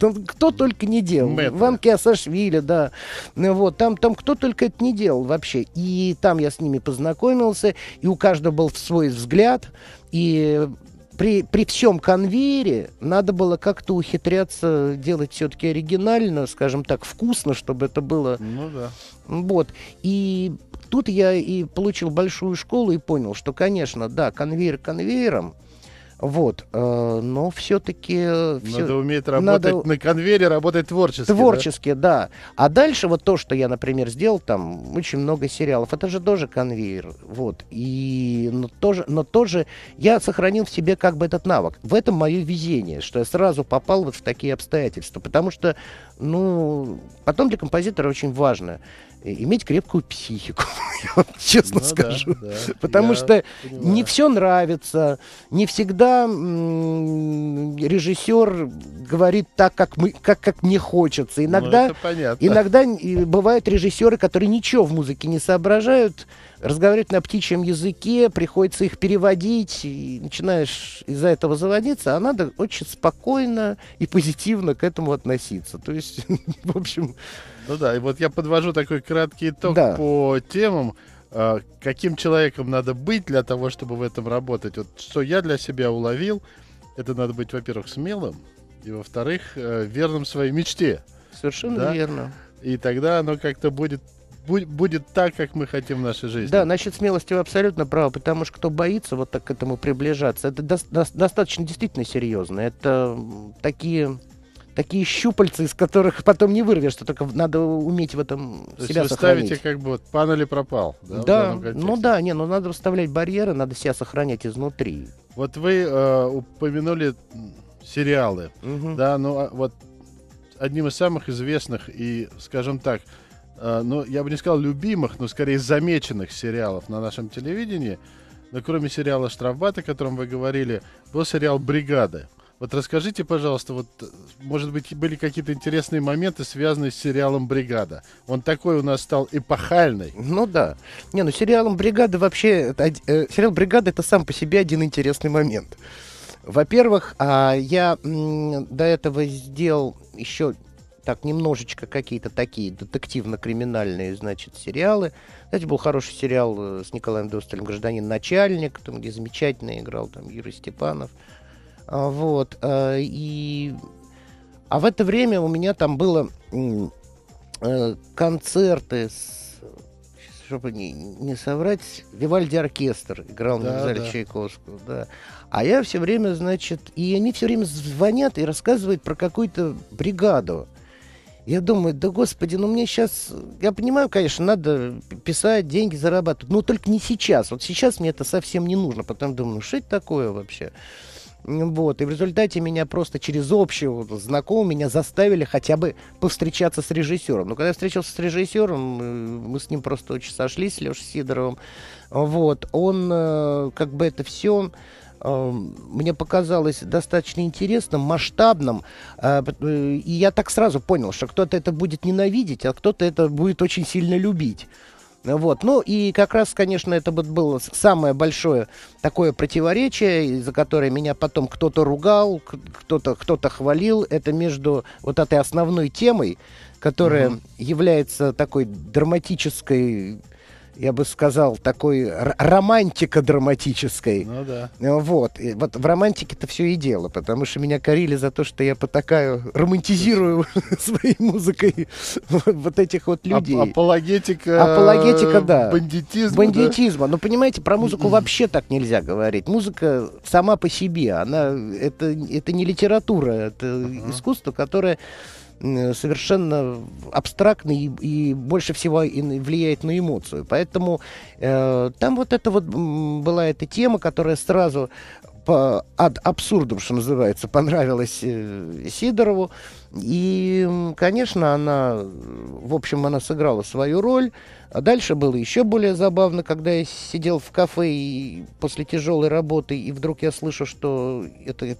B: там кто только не делал. Мэтр. Ван Киасашвили, да. Вот, там, там кто только это не делал вообще. И там я с ними познакомился, и у каждого был свой взгляд, и при, при всем конвейере надо было как-то ухитряться делать все-таки оригинально, скажем так, вкусно, чтобы это было.
A: Ну да.
B: Вот. И тут я и получил большую школу и понял, что, конечно, да, конвейер конвейером, вот, э, но все-таки... Э,
A: все, надо уметь работать надо... на конвейере, работать творчески.
B: Творчески, да? да. А дальше вот то, что я, например, сделал, там очень много сериалов, это же тоже конвейер, вот. И, но тоже, но тоже я сохранил в себе как бы этот навык. В этом мое везение, что я сразу попал вот в такие обстоятельства, потому что ну, потом для композитора очень важно иметь крепкую психику, я вам честно ну, скажу. Да, да. Потому что понимаю. не все нравится, не всегда режиссер говорит так, как, мы, как, как мне хочется. Иногда, ну, иногда бывают режиссеры, которые ничего в музыке не соображают, разговаривать на птичьем языке, приходится их переводить, и начинаешь из-за этого заводиться, а надо очень спокойно и позитивно к этому относиться. То есть, в общем...
A: Ну да, и вот я подвожу такой краткий итог да. по темам, а, каким человеком надо быть для того, чтобы в этом работать. Вот что я для себя уловил, это надо быть, во-первых, смелым, и, во-вторых, э, верным своей мечте.
B: Совершенно да? верно.
A: И тогда оно как-то будет будет так, как мы хотим в нашей жизни.
B: Да, насчет смелости вы абсолютно правы, потому что кто боится вот так к этому приближаться, это до, до, достаточно действительно серьезно. Это такие такие щупальцы, из которых потом не вырвешься, только надо уметь в этом То себя есть вы сохранить. ставите
A: как бы вот пан или пропал,
B: да? Да, ну да, не, ну надо вставлять барьеры, надо себя сохранять изнутри.
A: Вот вы э, упомянули сериалы, угу. да, ну а вот одним из самых известных и, скажем так, ну, я бы не сказал любимых, но скорее замеченных сериалов на нашем телевидении. Но кроме сериала «Штрафбат», о котором вы говорили, был сериал «Бригада». Вот расскажите, пожалуйста, вот, может быть, были какие-то интересные моменты, связанные с сериалом «Бригада». Он такой у нас стал эпохальный.
B: Ну да. Не, ну сериалом «Бригада» вообще... Это, э, сериал «Бригада» — это сам по себе один интересный момент. Во-первых, а, я м, до этого сделал еще так немножечко какие-то такие детективно-криминальные, значит, сериалы. Знаете, был хороший сериал э, с Николаем Досталем «Гражданин-начальник», там, где замечательно играл там Юрий Степанов. А, вот. А, и... а в это время у меня там было э, концерты с чтобы не, не соврать, Вивальди оркестр играл да, на зале да. Чайковского, да. А я все время, значит, и они все время звонят и рассказывают про какую-то бригаду. Я думаю, да господи, ну мне сейчас... Я понимаю, конечно, надо писать, деньги зарабатывать, но только не сейчас. Вот сейчас мне это совсем не нужно. Потом думаю, ну что это такое вообще? Вот, и в результате меня просто через общего знакомого меня заставили хотя бы повстречаться с режиссером. Но когда я встречался с режиссером, э, мы с ним просто очень сошлись, с Лешей Сидоровым. Вот, он э, как бы это все мне показалось достаточно интересным, масштабным. А, э, и я так сразу понял, что кто-то это будет ненавидеть, а кто-то это будет очень сильно любить. Вот. Ну и как раз, конечно, это было самое большое такое противоречие, из-за которое меня потом кто-то ругал, кто-то кто хвалил. Это между вот этой основной темой, которая угу. является такой драматической я бы сказал, такой романтика драматической. Ну да. Вот. И вот в романтике-то все и дело, потому что меня корили за то, что я потакаю, романтизирую своей музыкой вот этих вот людей.
A: Апологетика.
B: Апологетика, да.
A: Бандитизма.
B: Бандитизма. Да? Но понимаете, про музыку вообще так нельзя говорить. Музыка сама по себе, она это, это не литература, это uh-huh. искусство, которое совершенно абстрактный и, и больше всего влияет на эмоцию. Поэтому э, там вот это вот была эта тема, которая сразу по ад абсурдум, что называется, понравилась э, Сидорову. И, конечно, она, в общем, она сыграла свою роль. А дальше было еще более забавно, когда я сидел в кафе и после тяжелой работы, и вдруг я слышу, что это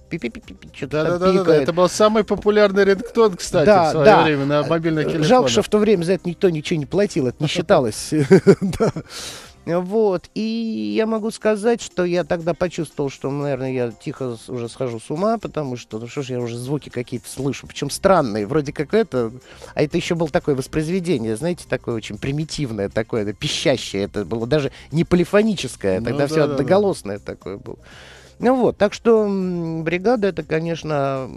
A: что-то да, да, да, да, это был самый популярный рингтон, кстати, да, в свое да. время на мобильных телефонах.
B: Жалко, что в то время за это никто ничего не платил, это не считалось. Вот. И я могу сказать, что я тогда почувствовал, что, наверное, я тихо уже схожу с ума, потому что, ну что ж, я уже звуки какие-то слышу, причем странные, вроде как это... А это еще было такое воспроизведение, знаете, такое очень примитивное, такое пищащее. Это было даже не полифоническое, ну, тогда да, все да, одноголосное да. такое было. Ну вот, так что бригада это, конечно...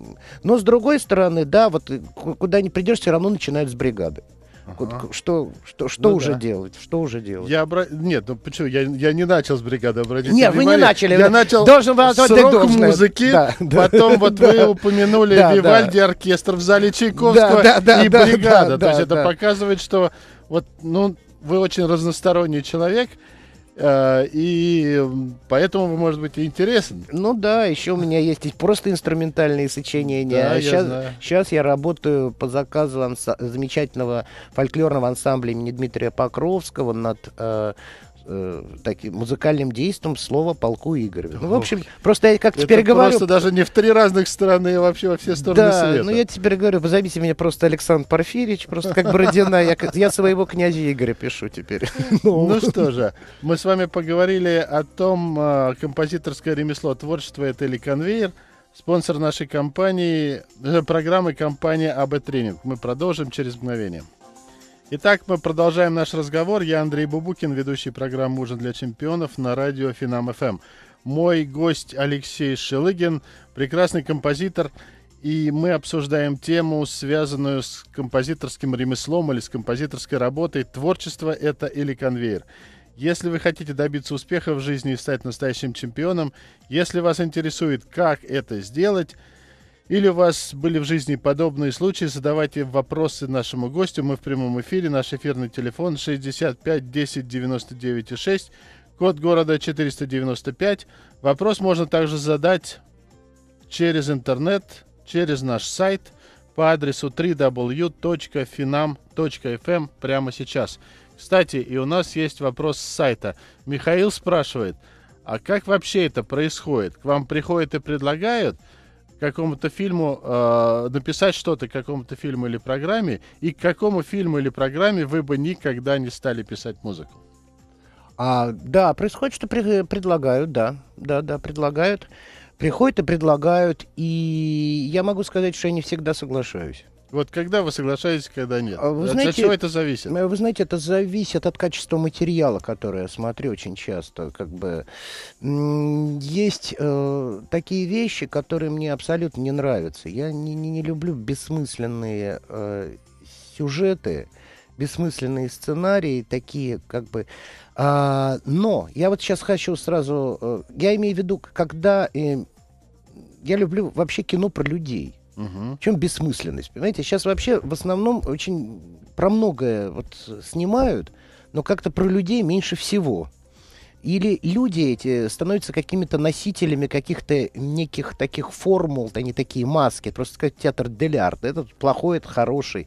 B: Но с другой стороны, да, вот куда ни придешь, все равно начинают с бригады. Ага. Что, что, что ну, уже да. делать? Что уже делать?
A: Я обра... Нет, ну почему? Я, я не начал с бригады обратить.
B: Нет, вы не начали.
A: Я начал должен с рок-музыки, да, потом вот да, вы упомянули да, Вивальди да. оркестр в зале Чайковского да, да, и да, бригада. Да, То есть да, это да. показывает, что вот, ну, вы очень разносторонний человек, и поэтому вы, может быть, и интересен.
B: Ну да, еще у меня есть просто инструментальные сочинения.
A: Да,
B: а
A: я
B: сейчас,
A: знаю.
B: сейчас я работаю по заказу анса- замечательного фольклорного ансамбля имени Дмитрия Покровского над э, э, таким музыкальным действием слова полку Игореву. Ну, в общем, просто я как
A: Это
B: теперь говорю...
A: просто даже не в три разных стороны, а вообще во все стороны
B: Да,
A: света.
B: ну я теперь говорю, позовите меня просто Александр Порфирьевич, просто как Бородина. Я, я своего князя Игоря пишу теперь.
A: Ну что же, мы с вами поговорили о том, а, композиторское ремесло, творчество это или конвейер. Спонсор нашей компании, э, программы компания АБ Тренинг. Мы продолжим через мгновение. Итак, мы продолжаем наш разговор. Я Андрей Бубукин, ведущий программы «Ужин для чемпионов» на радио Финам ФМ. Мой гость Алексей Шелыгин, прекрасный композитор, и мы обсуждаем тему, связанную с композиторским ремеслом или с композиторской работой. Творчество это или конвейер. Если вы хотите добиться успеха в жизни и стать настоящим чемпионом, если вас интересует, как это сделать, или у вас были в жизни подобные случаи, задавайте вопросы нашему гостю. Мы в прямом эфире. Наш эфирный телефон 65 10 99 6, код города 495. Вопрос можно также задать через интернет, через наш сайт по адресу www.finam.fm прямо сейчас. Кстати, и у нас есть вопрос с сайта. Михаил спрашивает, а как вообще это происходит? К вам приходят и предлагают какому-то фильму э, написать что-то к какому-то фильму или программе, и к какому фильму или программе вы бы никогда не стали писать музыку?
B: А, да, происходит, что при- предлагают, да, да, да, предлагают. Приходят и предлагают, и я могу сказать, что я не всегда соглашаюсь.
A: Вот когда вы соглашаетесь, когда нет?
B: А вы
A: От
B: знаете,
A: чего это зависит?
B: Э, Вы знаете, это зависит от качества материала, который я смотрю очень часто. Как бы есть э, такие вещи, которые мне абсолютно не нравятся. Я не, не, не люблю бессмысленные э, сюжеты, бессмысленные сценарии, такие как бы. А, но я вот сейчас хочу сразу, э, я имею в виду, когда э, я люблю вообще кино про людей.
A: Мгм.
B: В чем бессмысленность? Понимаете, сейчас вообще в основном очень про многое вот снимают, но как-то про людей меньше всего. Или люди эти становятся какими-то носителями каких-то неких таких формул, они такие маски, просто сказать театр делярд, этот плохой, это хороший.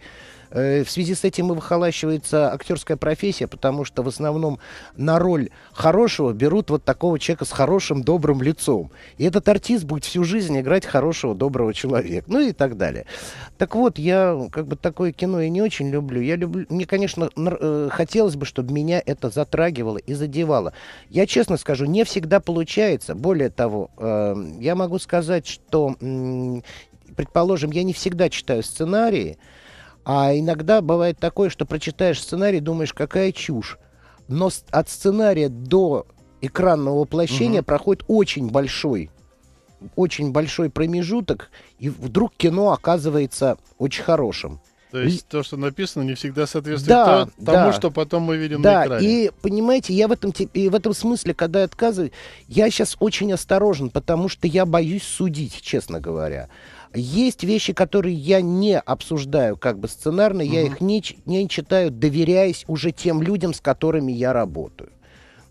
B: Э, В связи с этим и выхолащивается актерская профессия, потому что в основном на роль хорошего берут вот такого человека с хорошим, добрым лицом. И этот артист будет всю жизнь играть хорошего, доброго человека. Ну и так далее. Так вот, я как бы такое кино и не очень люблю. Я люблю, мне, конечно, э, хотелось бы, чтобы меня это затрагивало и задевало. Я честно скажу, не всегда получается. Более того, э, я могу сказать, что, предположим, я не всегда читаю сценарии, а иногда бывает такое, что прочитаешь сценарий, думаешь, какая чушь. Но от сценария до экранного воплощения
A: Мгм.
B: проходит очень большой, очень большой промежуток, и вдруг кино оказывается очень хорошим.
A: То есть то, что написано, не всегда соответствует
B: Да,
A: то- тому,
B: да.
A: что потом мы видим на
B: Да,
A: экране.
B: и понимаете, я в этом, и в этом смысле, когда я отказываю, я сейчас очень осторожен, потому что я боюсь судить, честно говоря. Есть вещи, которые я не обсуждаю как бы сценарно, я
A: Мгм.
B: их не, не читаю, доверяясь уже тем людям, с которыми я работаю.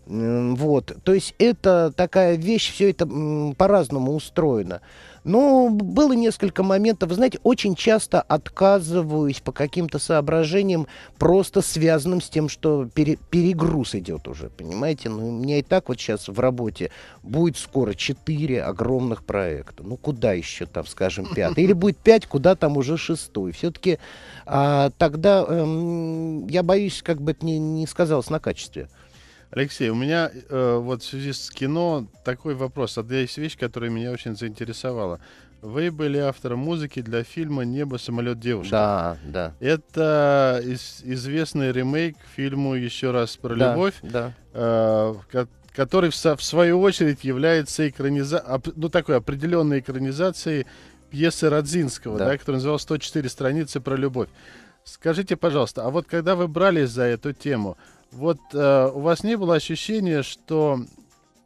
B: Вот, то есть это такая вещь, все это по-разному устроено. Но было несколько моментов, вы знаете, очень часто отказываюсь по каким-то соображениям, просто связанным с тем, что пере- перегруз идет уже, понимаете? Ну, у меня и так вот сейчас в работе будет скоро четыре огромных проекта. Ну, куда еще там, скажем, пятый? Или будет пять, куда там уже шестой? Все-таки тогда эм, я боюсь, как бы это не, не сказалось на качестве.
A: Алексей, у меня э, вот в связи с кино такой вопрос. Одна есть вещь, которая меня очень заинтересовала. Вы были автором музыки для фильма «Небо, самолет, девушка».
B: Да, да.
A: Это из- известный ремейк фильму «Еще раз про
B: да,
A: любовь»,
B: Да.
A: э, ко- который в, в свою очередь является экраниза... ну, такой определенной экранизацией пьесы Родзинского,
B: Да.
A: да. которая называлась «104 страницы про любовь». Скажите, пожалуйста, а вот когда вы брались за эту тему, вот э, у вас не было ощущения, что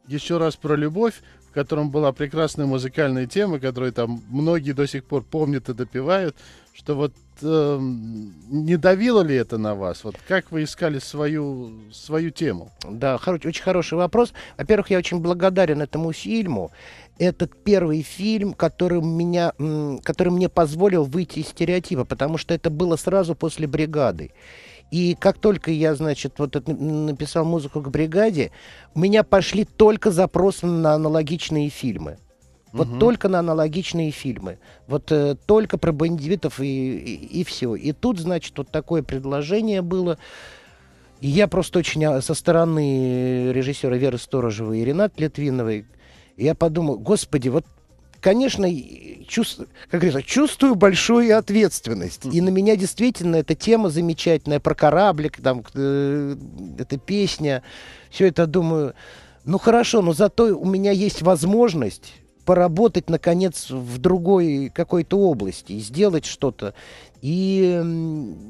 A: еще раз про любовь, в котором была прекрасная музыкальная тема, которую там многие до сих пор помнят и допивают, что вот э, не давило ли это на вас? Вот как вы искали свою, свою тему?
B: Да, хоро- очень хороший вопрос. Во-первых, я очень благодарен этому фильму. Это первый фильм, который, меня, который мне позволил выйти из стереотипа, потому что это было сразу после «Бригады». И как только я, значит, вот это, написал музыку к бригаде, у меня пошли только запросы на аналогичные фильмы. Вот угу. только на аналогичные фильмы. Вот э, только про бандитов и, и, и все. И тут, значит, вот такое предложение было. И я просто очень а, со стороны режиссера Веры Сторожевой и Ренат Литвиновой, я подумал, господи, вот конечно, чувств, как говорится, чувствую большую ответственность. И на меня действительно эта тема замечательная про кораблик, там, э, эта песня, все это думаю, ну хорошо, но зато у меня есть возможность поработать, наконец, в другой какой-то области и сделать что-то. И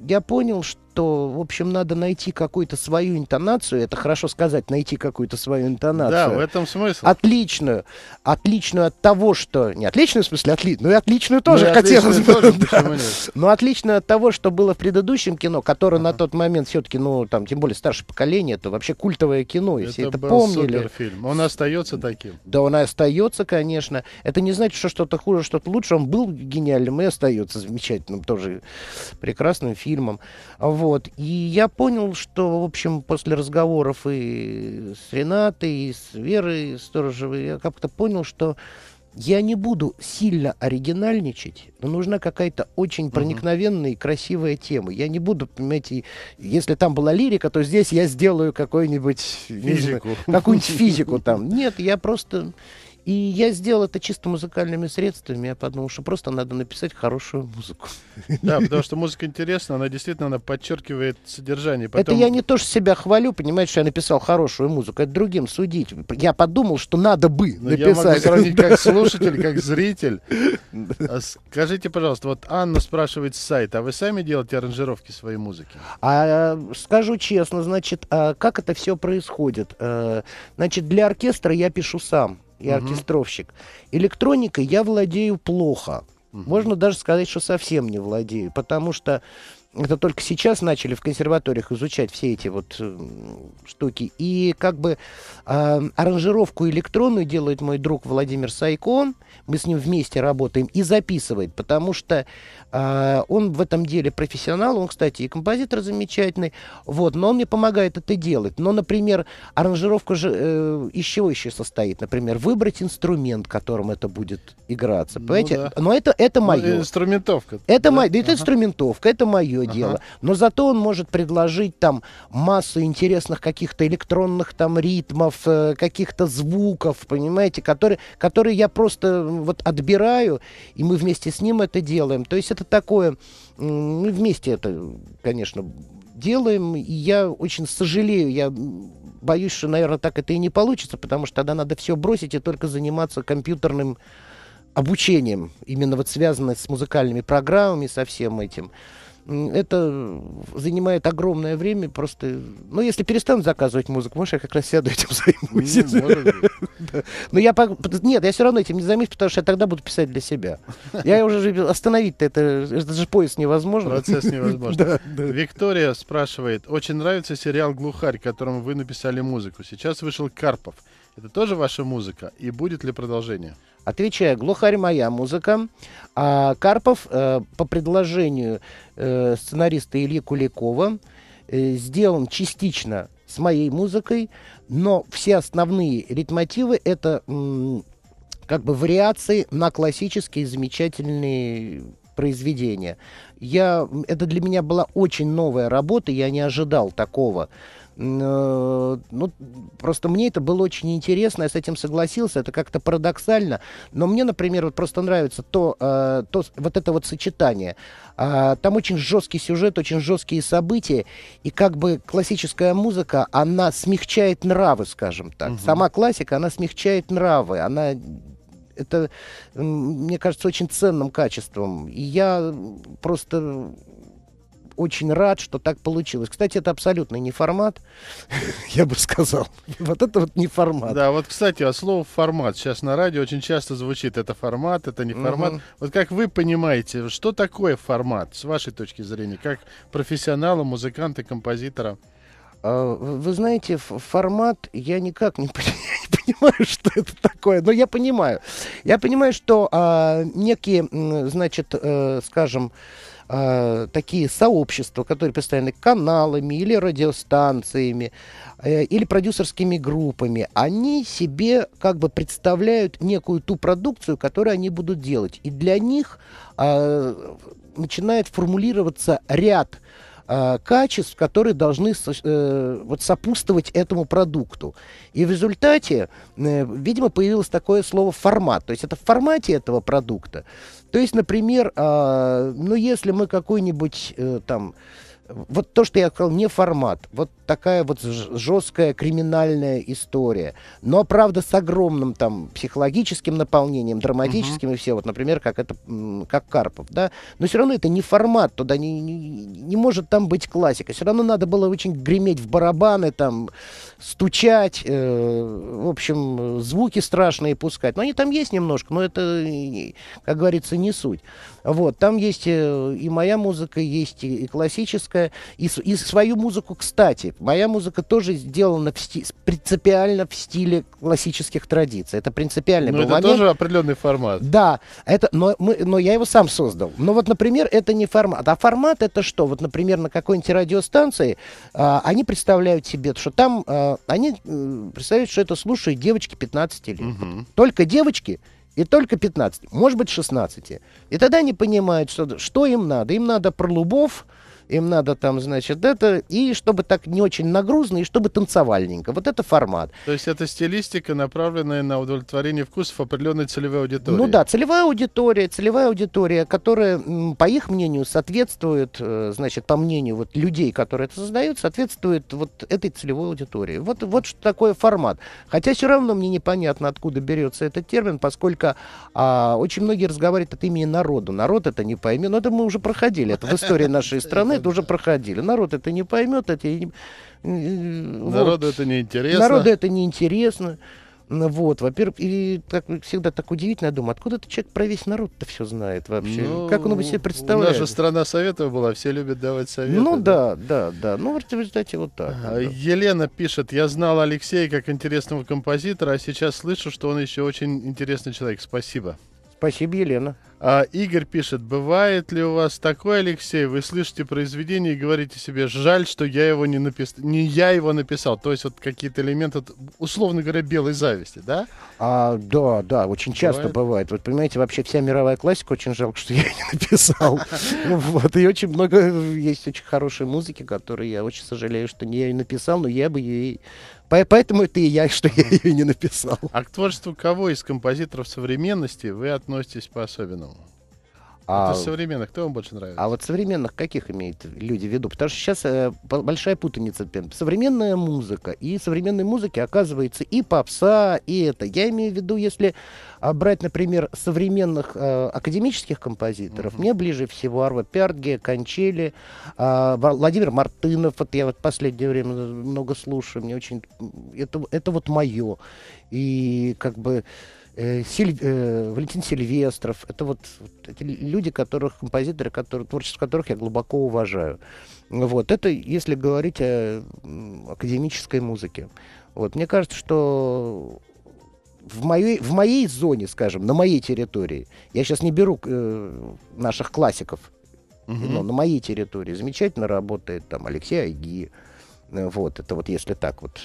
B: я понял, что то, в общем, надо найти какую-то свою интонацию. Это хорошо сказать, найти какую-то свою интонацию.
A: Да, в этом смысл.
B: Отличную. Отличную от того, что... Не отличную, в смысле, отличную. Ну и отличную тоже ну, хотелось бы. Тоже, да. Но отличную от того, что было в предыдущем кино, которое ага. на тот момент все-таки, ну, там, тем более старшее поколение, это вообще культовое кино, и это все это был помнили.
A: суперфильм. Он остается таким.
B: Да, он и остается, конечно. Это не значит, что что-то хуже, что-то лучше. Он был гениальным и остается замечательным тоже прекрасным фильмом. Вот. И я понял, что, в общем, после разговоров и с Ренатой, и с Верой Сторожевой, я как-то понял, что я не буду сильно оригинальничать, но нужна какая-то очень проникновенная и красивая тема. Я не буду, понимаете, если там была лирика, то здесь я сделаю какую-нибудь
A: физику.
B: какую-нибудь физику там. Нет, я просто и я сделал это чисто музыкальными средствами. Я подумал, что просто надо написать хорошую музыку.
A: Да, потому что музыка интересна, она действительно она подчеркивает содержание.
B: Потом... Это я не то, что себя хвалю, понимаете, что я написал хорошую музыку. Это другим судить. Я подумал, что надо бы Но написать.
A: Я могу сравнить как слушатель, как зритель. А скажите, пожалуйста, вот Анна спрашивает с сайта, а вы сами делаете аранжировки своей музыки?
B: А, скажу честно, значит, а как это все происходит? А, значит, для оркестра я пишу сам и угу. оркестровщик. Электроникой я владею плохо. Угу. Можно даже сказать, что совсем не владею, потому что это только сейчас начали в консерваториях изучать все эти вот э, штуки. И как бы э, аранжировку электронную делает мой друг Владимир Сайко. Мы с ним вместе работаем и записывает, потому что э, он в этом деле профессионал. Он, кстати, и композитор замечательный. Вот, но он мне помогает это делать. Но, например, аранжировка же э, из чего еще состоит? Например, выбрать инструмент, которым это будет играться. Ну, понимаете? Да. Но это, это мое. Ну,
A: инструментовка.
B: Это, да? мое, это ага. инструментовка, это мое ага. дело. Но зато он может предложить там массу интересных каких-то электронных там ритмов, э, каких-то звуков, понимаете, которые, которые я просто вот отбираю, и мы вместе с ним это делаем. То есть это такое, мы вместе это, конечно, делаем, и я очень сожалею, я боюсь, что, наверное, так это и не получится, потому что тогда надо все бросить и только заниматься компьютерным обучением, именно вот связанное с музыкальными программами, со всем этим это занимает огромное время. Просто, ну, если перестанут заказывать музыку, может, я как раз сяду этим займусь. Но я нет, я все равно этим не займусь, потому что я тогда буду писать для себя. Я уже остановить-то это, это же поезд невозможно.
A: Процесс невозможно. Виктория спрашивает, очень нравится сериал «Глухарь», которому вы написали музыку. Сейчас вышел Карпов. Это тоже ваша музыка? И будет ли продолжение?
B: Отвечаю, глухарь моя музыка, а Карпов э, по предложению э, сценариста Ильи Куликова э, сделан частично с моей музыкой, но все основные ритмотивы это м, как бы вариации на классические замечательные произведения. Я, это для меня была очень новая работа, я не ожидал такого. Э, ну, просто мне это было очень интересно, я с этим согласился, это как-то парадоксально, но мне, например, вот просто нравится то, э, то вот это вот сочетание. А, там очень жесткий сюжет, очень жесткие события, и как бы классическая музыка, она смягчает нравы, скажем так. Угу. Сама классика, она смягчает нравы, она это, мне кажется, очень ценным качеством. И я просто очень рад, что так получилось. Кстати, это абсолютно не формат, я бы сказал. Вот это вот не формат.
A: Да, вот, кстати, а слово формат сейчас на радио очень часто звучит. Это формат, это не формат. Вот как вы понимаете, что такое формат, с вашей точки зрения, как профессионала, музыканта, композитора?
B: А, вы знаете, формат я никак не, не понимаю, что это такое, но я понимаю. Я понимаю, что а, некие, значит, э, скажем, э, такие сообщества, которые представлены каналами или радиостанциями, э, или продюсерскими группами, они себе как бы представляют некую ту продукцию, которую они будут делать. И для них э, начинает формулироваться ряд э, качеств, которые должны э, вот, сопутствовать этому продукту. И в результате, э, видимо, появилось такое слово формат. То есть это в формате этого продукта. То есть, например, э, ну если мы какой-нибудь э, там вот то, что я сказал, не формат. Вот такая вот жесткая криминальная история. Но, правда, с огромным там психологическим наполнением, драматическим uh-huh. и все. Вот, например, как это, как Карпов, да. Но все равно это не формат. Туда не, не, не может там быть классика. Все равно надо было очень греметь в барабаны, там, стучать, э, в общем, звуки страшные пускать. Но они там есть немножко, но это, как говорится, не суть. Вот, там есть э, и моя музыка, есть и, и классическая, и, и свою музыку, кстати. Моя музыка тоже сделана в сти, принципиально в стиле классических традиций. Это принципиальный
A: но
B: был
A: это
B: момент.
A: тоже определенный формат.
B: Да, это, но, мы, но я его сам создал. Но вот, например, это не формат. А формат это что? Вот, например, на какой-нибудь радиостанции а, они представляют себе, что там а, они а, представляют, что это слушают девочки 15 лет. Угу. Только девочки и только 15, может быть 16. И тогда они понимают, что, что им надо. Им надо про лубов, им надо там, значит, это, и чтобы так не очень нагрузно, и чтобы танцевальненько. Вот это формат.
A: То есть это стилистика, направленная на удовлетворение вкусов определенной целевой аудитории.
B: Ну да, целевая аудитория, целевая аудитория, которая, по их мнению, соответствует, э, значит, по мнению вот людей, которые это создают, соответствует вот этой целевой аудитории. Вот, вот что такое формат. Хотя все равно мне непонятно, откуда берется этот термин, поскольку а, очень многие разговаривают от имени народа. Народ это не поймет. Но это мы уже проходили. Это в истории нашей страны это уже проходили. Народ это не поймет, это
A: Народу вот. это не интересно.
B: Народу это не интересно. Вот, во-первых, и так, всегда так удивительно, я думаю, откуда этот человек про весь народ-то все знает вообще? Ну, как он его себе представляет?
A: Наша страна советов была, все любят давать советы.
B: Ну да, да, да. Ну, в результате вот так.
A: А, Елена пишет, я знал Алексея как интересного композитора, а сейчас слышу, что он еще очень интересный человек. Спасибо.
B: Спасибо, Елена.
A: А, Игорь пишет, бывает ли у вас такое, Алексей, вы слышите произведение и говорите себе, жаль, что я его не написал, не я его написал, то есть вот какие-то элементы, условно говоря, белой зависти, да?
B: А, да, да, очень часто бывает. бывает. Вот понимаете, вообще вся мировая классика очень жалко, что я ее не написал. Вот, и очень много есть очень хорошей музыки, которую я очень сожалею, что не я ее написал, но я бы ей Поэтому это и я, что я ее не написал.
A: А к творчеству кого из композиторов современности вы относитесь по-особенному? А, Это современных, кто вам больше нравится?
B: А вот современных каких имеют люди в виду? Потому что сейчас э, большая путаница. Современная музыка. И современной музыке оказывается и попса, и это. Я имею в виду, если а, брать, например, современных э, академических композиторов, mm-hmm. мне ближе всего Арва Пярдге, Кончели, э, Владимир Мартынов. Вот я вот в последнее время много слушаю. Мне очень... Это, это вот мое. И как бы э, Силь, э, Валентин Сильвестров. Это вот, вот эти люди, которых, композиторы, которые, творчество которых я глубоко уважаю. Вот. Это если говорить о академической музыке. Вот. Мне кажется, что в моей, в моей зоне, скажем, на моей территории, я сейчас не беру э, наших классиков, угу. но на моей территории замечательно работает там Алексей Айги. Вот, это вот если так вот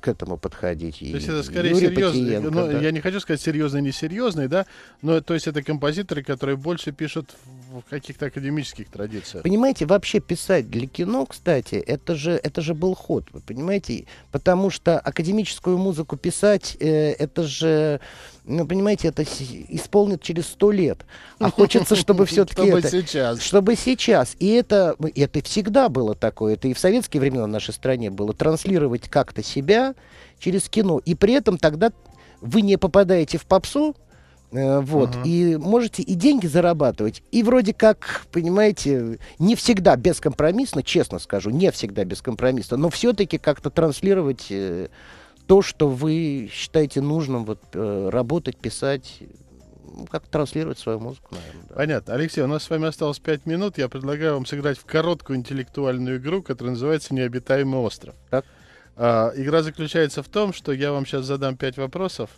B: к этому подходить.
A: То есть это скорее Юрий серьезный, ну, да. я не хочу сказать серьезный, несерьезный, да, но то есть это композиторы, которые больше пишут в каких-то академических традициях.
B: Понимаете, вообще писать для кино, кстати, это же, это же был ход, вы понимаете, потому что академическую музыку писать, э, это же ну, понимаете, это исполнит через сто лет. А хочется, чтобы все-таки
A: чтобы
B: это...
A: сейчас.
B: Чтобы сейчас. И это, это всегда было такое. Это и в советские времена в нашей стране было. Транслировать как-то себя через кино. И при этом тогда вы не попадаете в попсу, Вот.
A: Ага.
B: И можете и деньги зарабатывать. И вроде как, понимаете, не всегда бескомпромиссно, честно скажу, не всегда бескомпромиссно, но все-таки как-то транслировать э, то, что вы считаете нужным, вот, э, работать, писать, ну, как транслировать свою музыку, наверное. да.
A: Понятно. Алексей, у нас с вами осталось 5 минут. Я предлагаю вам сыграть в короткую интеллектуальную игру, которая называется «Необитаемый остров».
B: Так.
A: А, игра заключается в том, что я вам сейчас задам 5 вопросов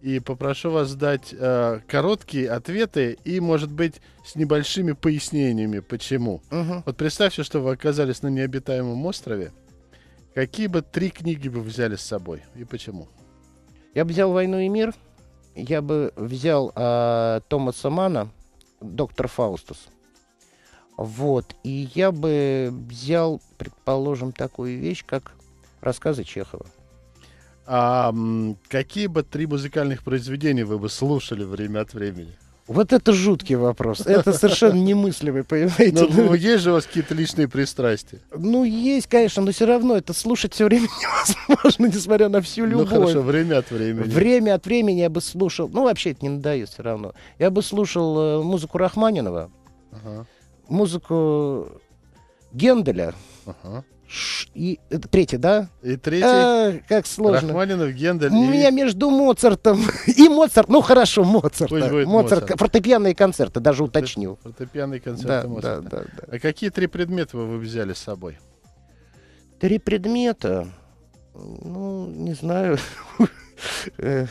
A: и попрошу вас дать а, короткие ответы и, может быть, с небольшими пояснениями, почему.
B: Мгм.
A: Вот представьте, что вы оказались на необитаемом острове. Какие бы три книги вы взяли с собой и почему?
B: Я бы взял «Войну и мир», я бы взял а, Томаса Мана, «Доктор Фаустус». Вот. И я бы взял, предположим, такую вещь, как рассказы Чехова.
A: А какие бы три музыкальных произведения вы бы слушали время от времени?
B: Вот это жуткий вопрос. Это совершенно немыслимый, понимаете?
A: Ну, есть же у вас какие-то личные пристрастия.
B: Ну, есть, конечно, но все равно это слушать все время невозможно, несмотря на всю
A: Ну
B: любовь.
A: хорошо, время от времени.
B: Время от времени я бы слушал, ну, вообще это не надоест все равно. Я бы слушал э, музыку Рахманинова,
A: Ага,
B: музыку Генделя,
A: ага.
B: И это третий, да?
A: И третий.
B: А, как сложно.
A: Рахманинов, Гендель
B: У
A: и...
B: меня между Моцартом и Моцарт. Ну хорошо, Моцарт.
A: Пусть будет
B: Моцарт.
A: Моцарт.
B: Фортепианные концерты, даже уточнил.
A: Фортепианный концерт
B: Да, да,
A: Моцарта.
B: да, да.
A: А какие три предмета вы взяли с собой?
B: Три предмета. Ну, не знаю. Э,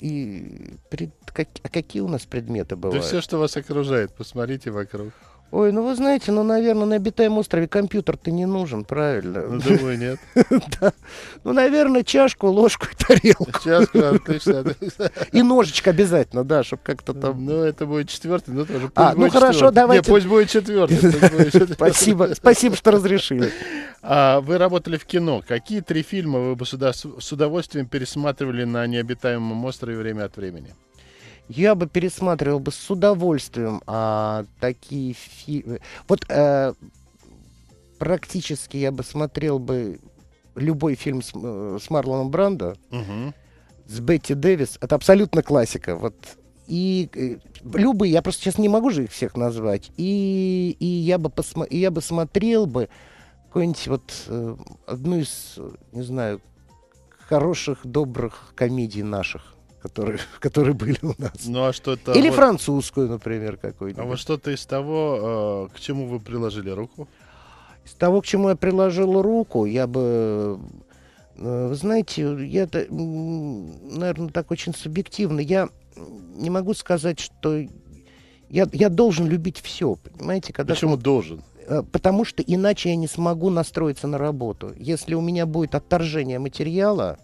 B: И пред- как- а какие у нас предметы
A: Да
B: бывают?
A: все, что вас окружает, посмотрите вокруг.
B: Ой, ну вы знаете, ну, наверное, на обитаемом острове компьютер-то не нужен,
A: Ну,
B: правильно?
A: думаю, нет.
B: Да. Ну, наверное, чашку, ложку и тарелку.
A: Сейчас, отлично. отлично.
B: И ножичек обязательно, да, чтобы как-то там...
A: Ну, это будет четвертый, ну тоже.
B: А,
A: пусть
B: ну
A: будет
B: хорошо,
A: четвертый.
B: давайте-
A: Не, пусть будет четвертый.
B: Спасибо, спасибо, что разрешили.
A: А вы работали в кино. Какие три фильма вы бы с удовольствием пересматривали на необитаемом острове время от времени?
B: Я бы пересматривал бы с удовольствием а, такие фильмы. Вот э, практически я бы смотрел бы любой фильм с, э, с Марлоном Брандо,
A: Мгм.
B: с Бетти Дэвис. Это абсолютно классика. Вот. И э, любые, я просто сейчас не могу же их всех назвать. И, и, я, бы посма- и я бы смотрел бы какую-нибудь вот э, одну из, не знаю, хороших, добрых комедий наших, которые, которые были у нас.
A: Ну а что-то...
B: Или
A: вот-
B: французскую, например,
A: А
B: какую-нибудь.
A: вот что-то из того, э, к чему вы приложили руку?
B: Из того, к чему я приложил руку, я бы... э, Вы знаете, я, наверное, так очень субъективно. Я не могу сказать, что я, я должен любить все, понимаете? Когда
A: Почему должен?
B: Э, Потому что иначе я не смогу настроиться на работу. Если у меня будет отторжение материала,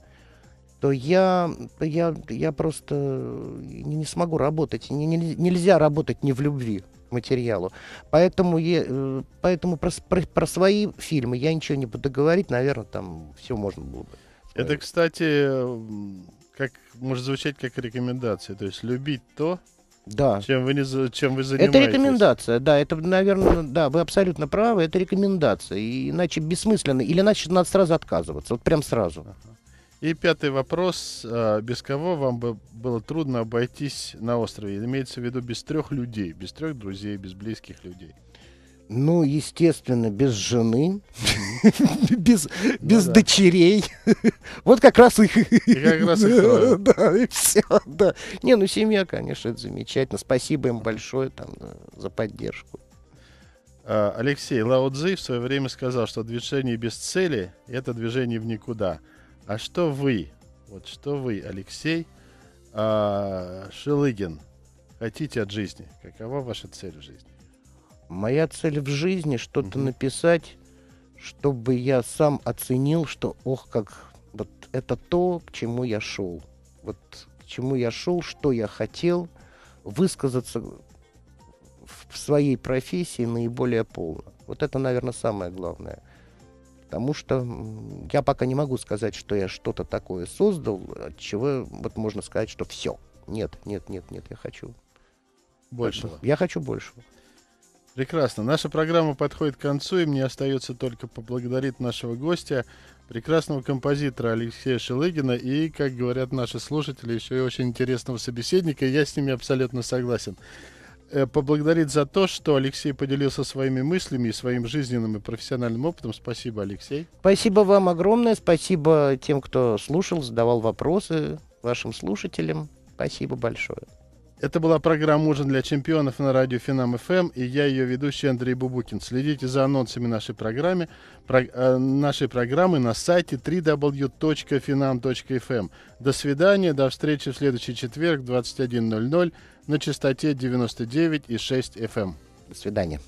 B: то я, я, я просто не, не смогу работать. Не- не- нельзя работать не в любви к материалу. Поэтому, я, э, поэтому про, про- про свои фильмы я ничего не буду говорить. Наверное, там все можно было бы.
A: Это,
B: сказать.
A: кстати, м, как может звучать как рекомендация. То есть любить то,
B: Да.
A: чем вы, не, чем вы занимаетесь.
B: Это рекомендация, да, это, наверное, да, вы абсолютно правы, это рекомендация, и иначе бессмысленно, или иначе надо сразу отказываться, вот прям сразу.
A: И пятый вопрос. а, Без кого вам бы было трудно обойтись на острове? Имеется в виду без трех людей, без трех друзей, без близких людей.
B: Ну, естественно, без жены, без, без
A: да.
B: дочерей. Вот как раз их...
A: И как раз их трое.
B: Да, и все, да. Не, ну семья, конечно, это замечательно. Спасибо им большое там э, за поддержку.
A: А, Алексей Лао Цзи в свое время сказал, что движение без цели – это движение в никуда. А что вы, вот что вы, Алексей а, Шелыгин, хотите от жизни? Какова ваша цель в жизни?
B: Моя цель в жизни что-то
A: Мгм.
B: написать, чтобы я сам оценил, что, ох, как вот это то, к чему я шел. Вот к чему я шел, что я хотел, высказаться в своей профессии наиболее полно. Вот это, наверное, самое главное. Потому что я пока не могу сказать, что я что-то такое создал, от чего вот можно сказать, что все. Нет, нет, нет, нет, я хочу.
A: Большего.
B: Я хочу большего.
A: Прекрасно. Наша программа подходит к концу, и мне остается только поблагодарить нашего гостя, прекрасного композитора Алексея Шелыгина и, как говорят наши слушатели, еще и очень интересного собеседника. Я с ними абсолютно согласен. Э, поблагодарить за то, что Алексей поделился своими мыслями и своим жизненным и профессиональным опытом. Спасибо, Алексей.
B: Спасибо вам огромное. Спасибо тем, кто слушал, задавал вопросы вашим слушателям. Спасибо большое.
A: Это была программа «Ужин для чемпионов» на радио Финам ФМ, и я ее ведущий Андрей Бубукин. Следите за анонсами нашей программы, про, э, нашей программы на сайте www.finam.fm. До свидания, до встречи в следующий четверг 21.00 на частоте 99,6 FM.
B: До свидания.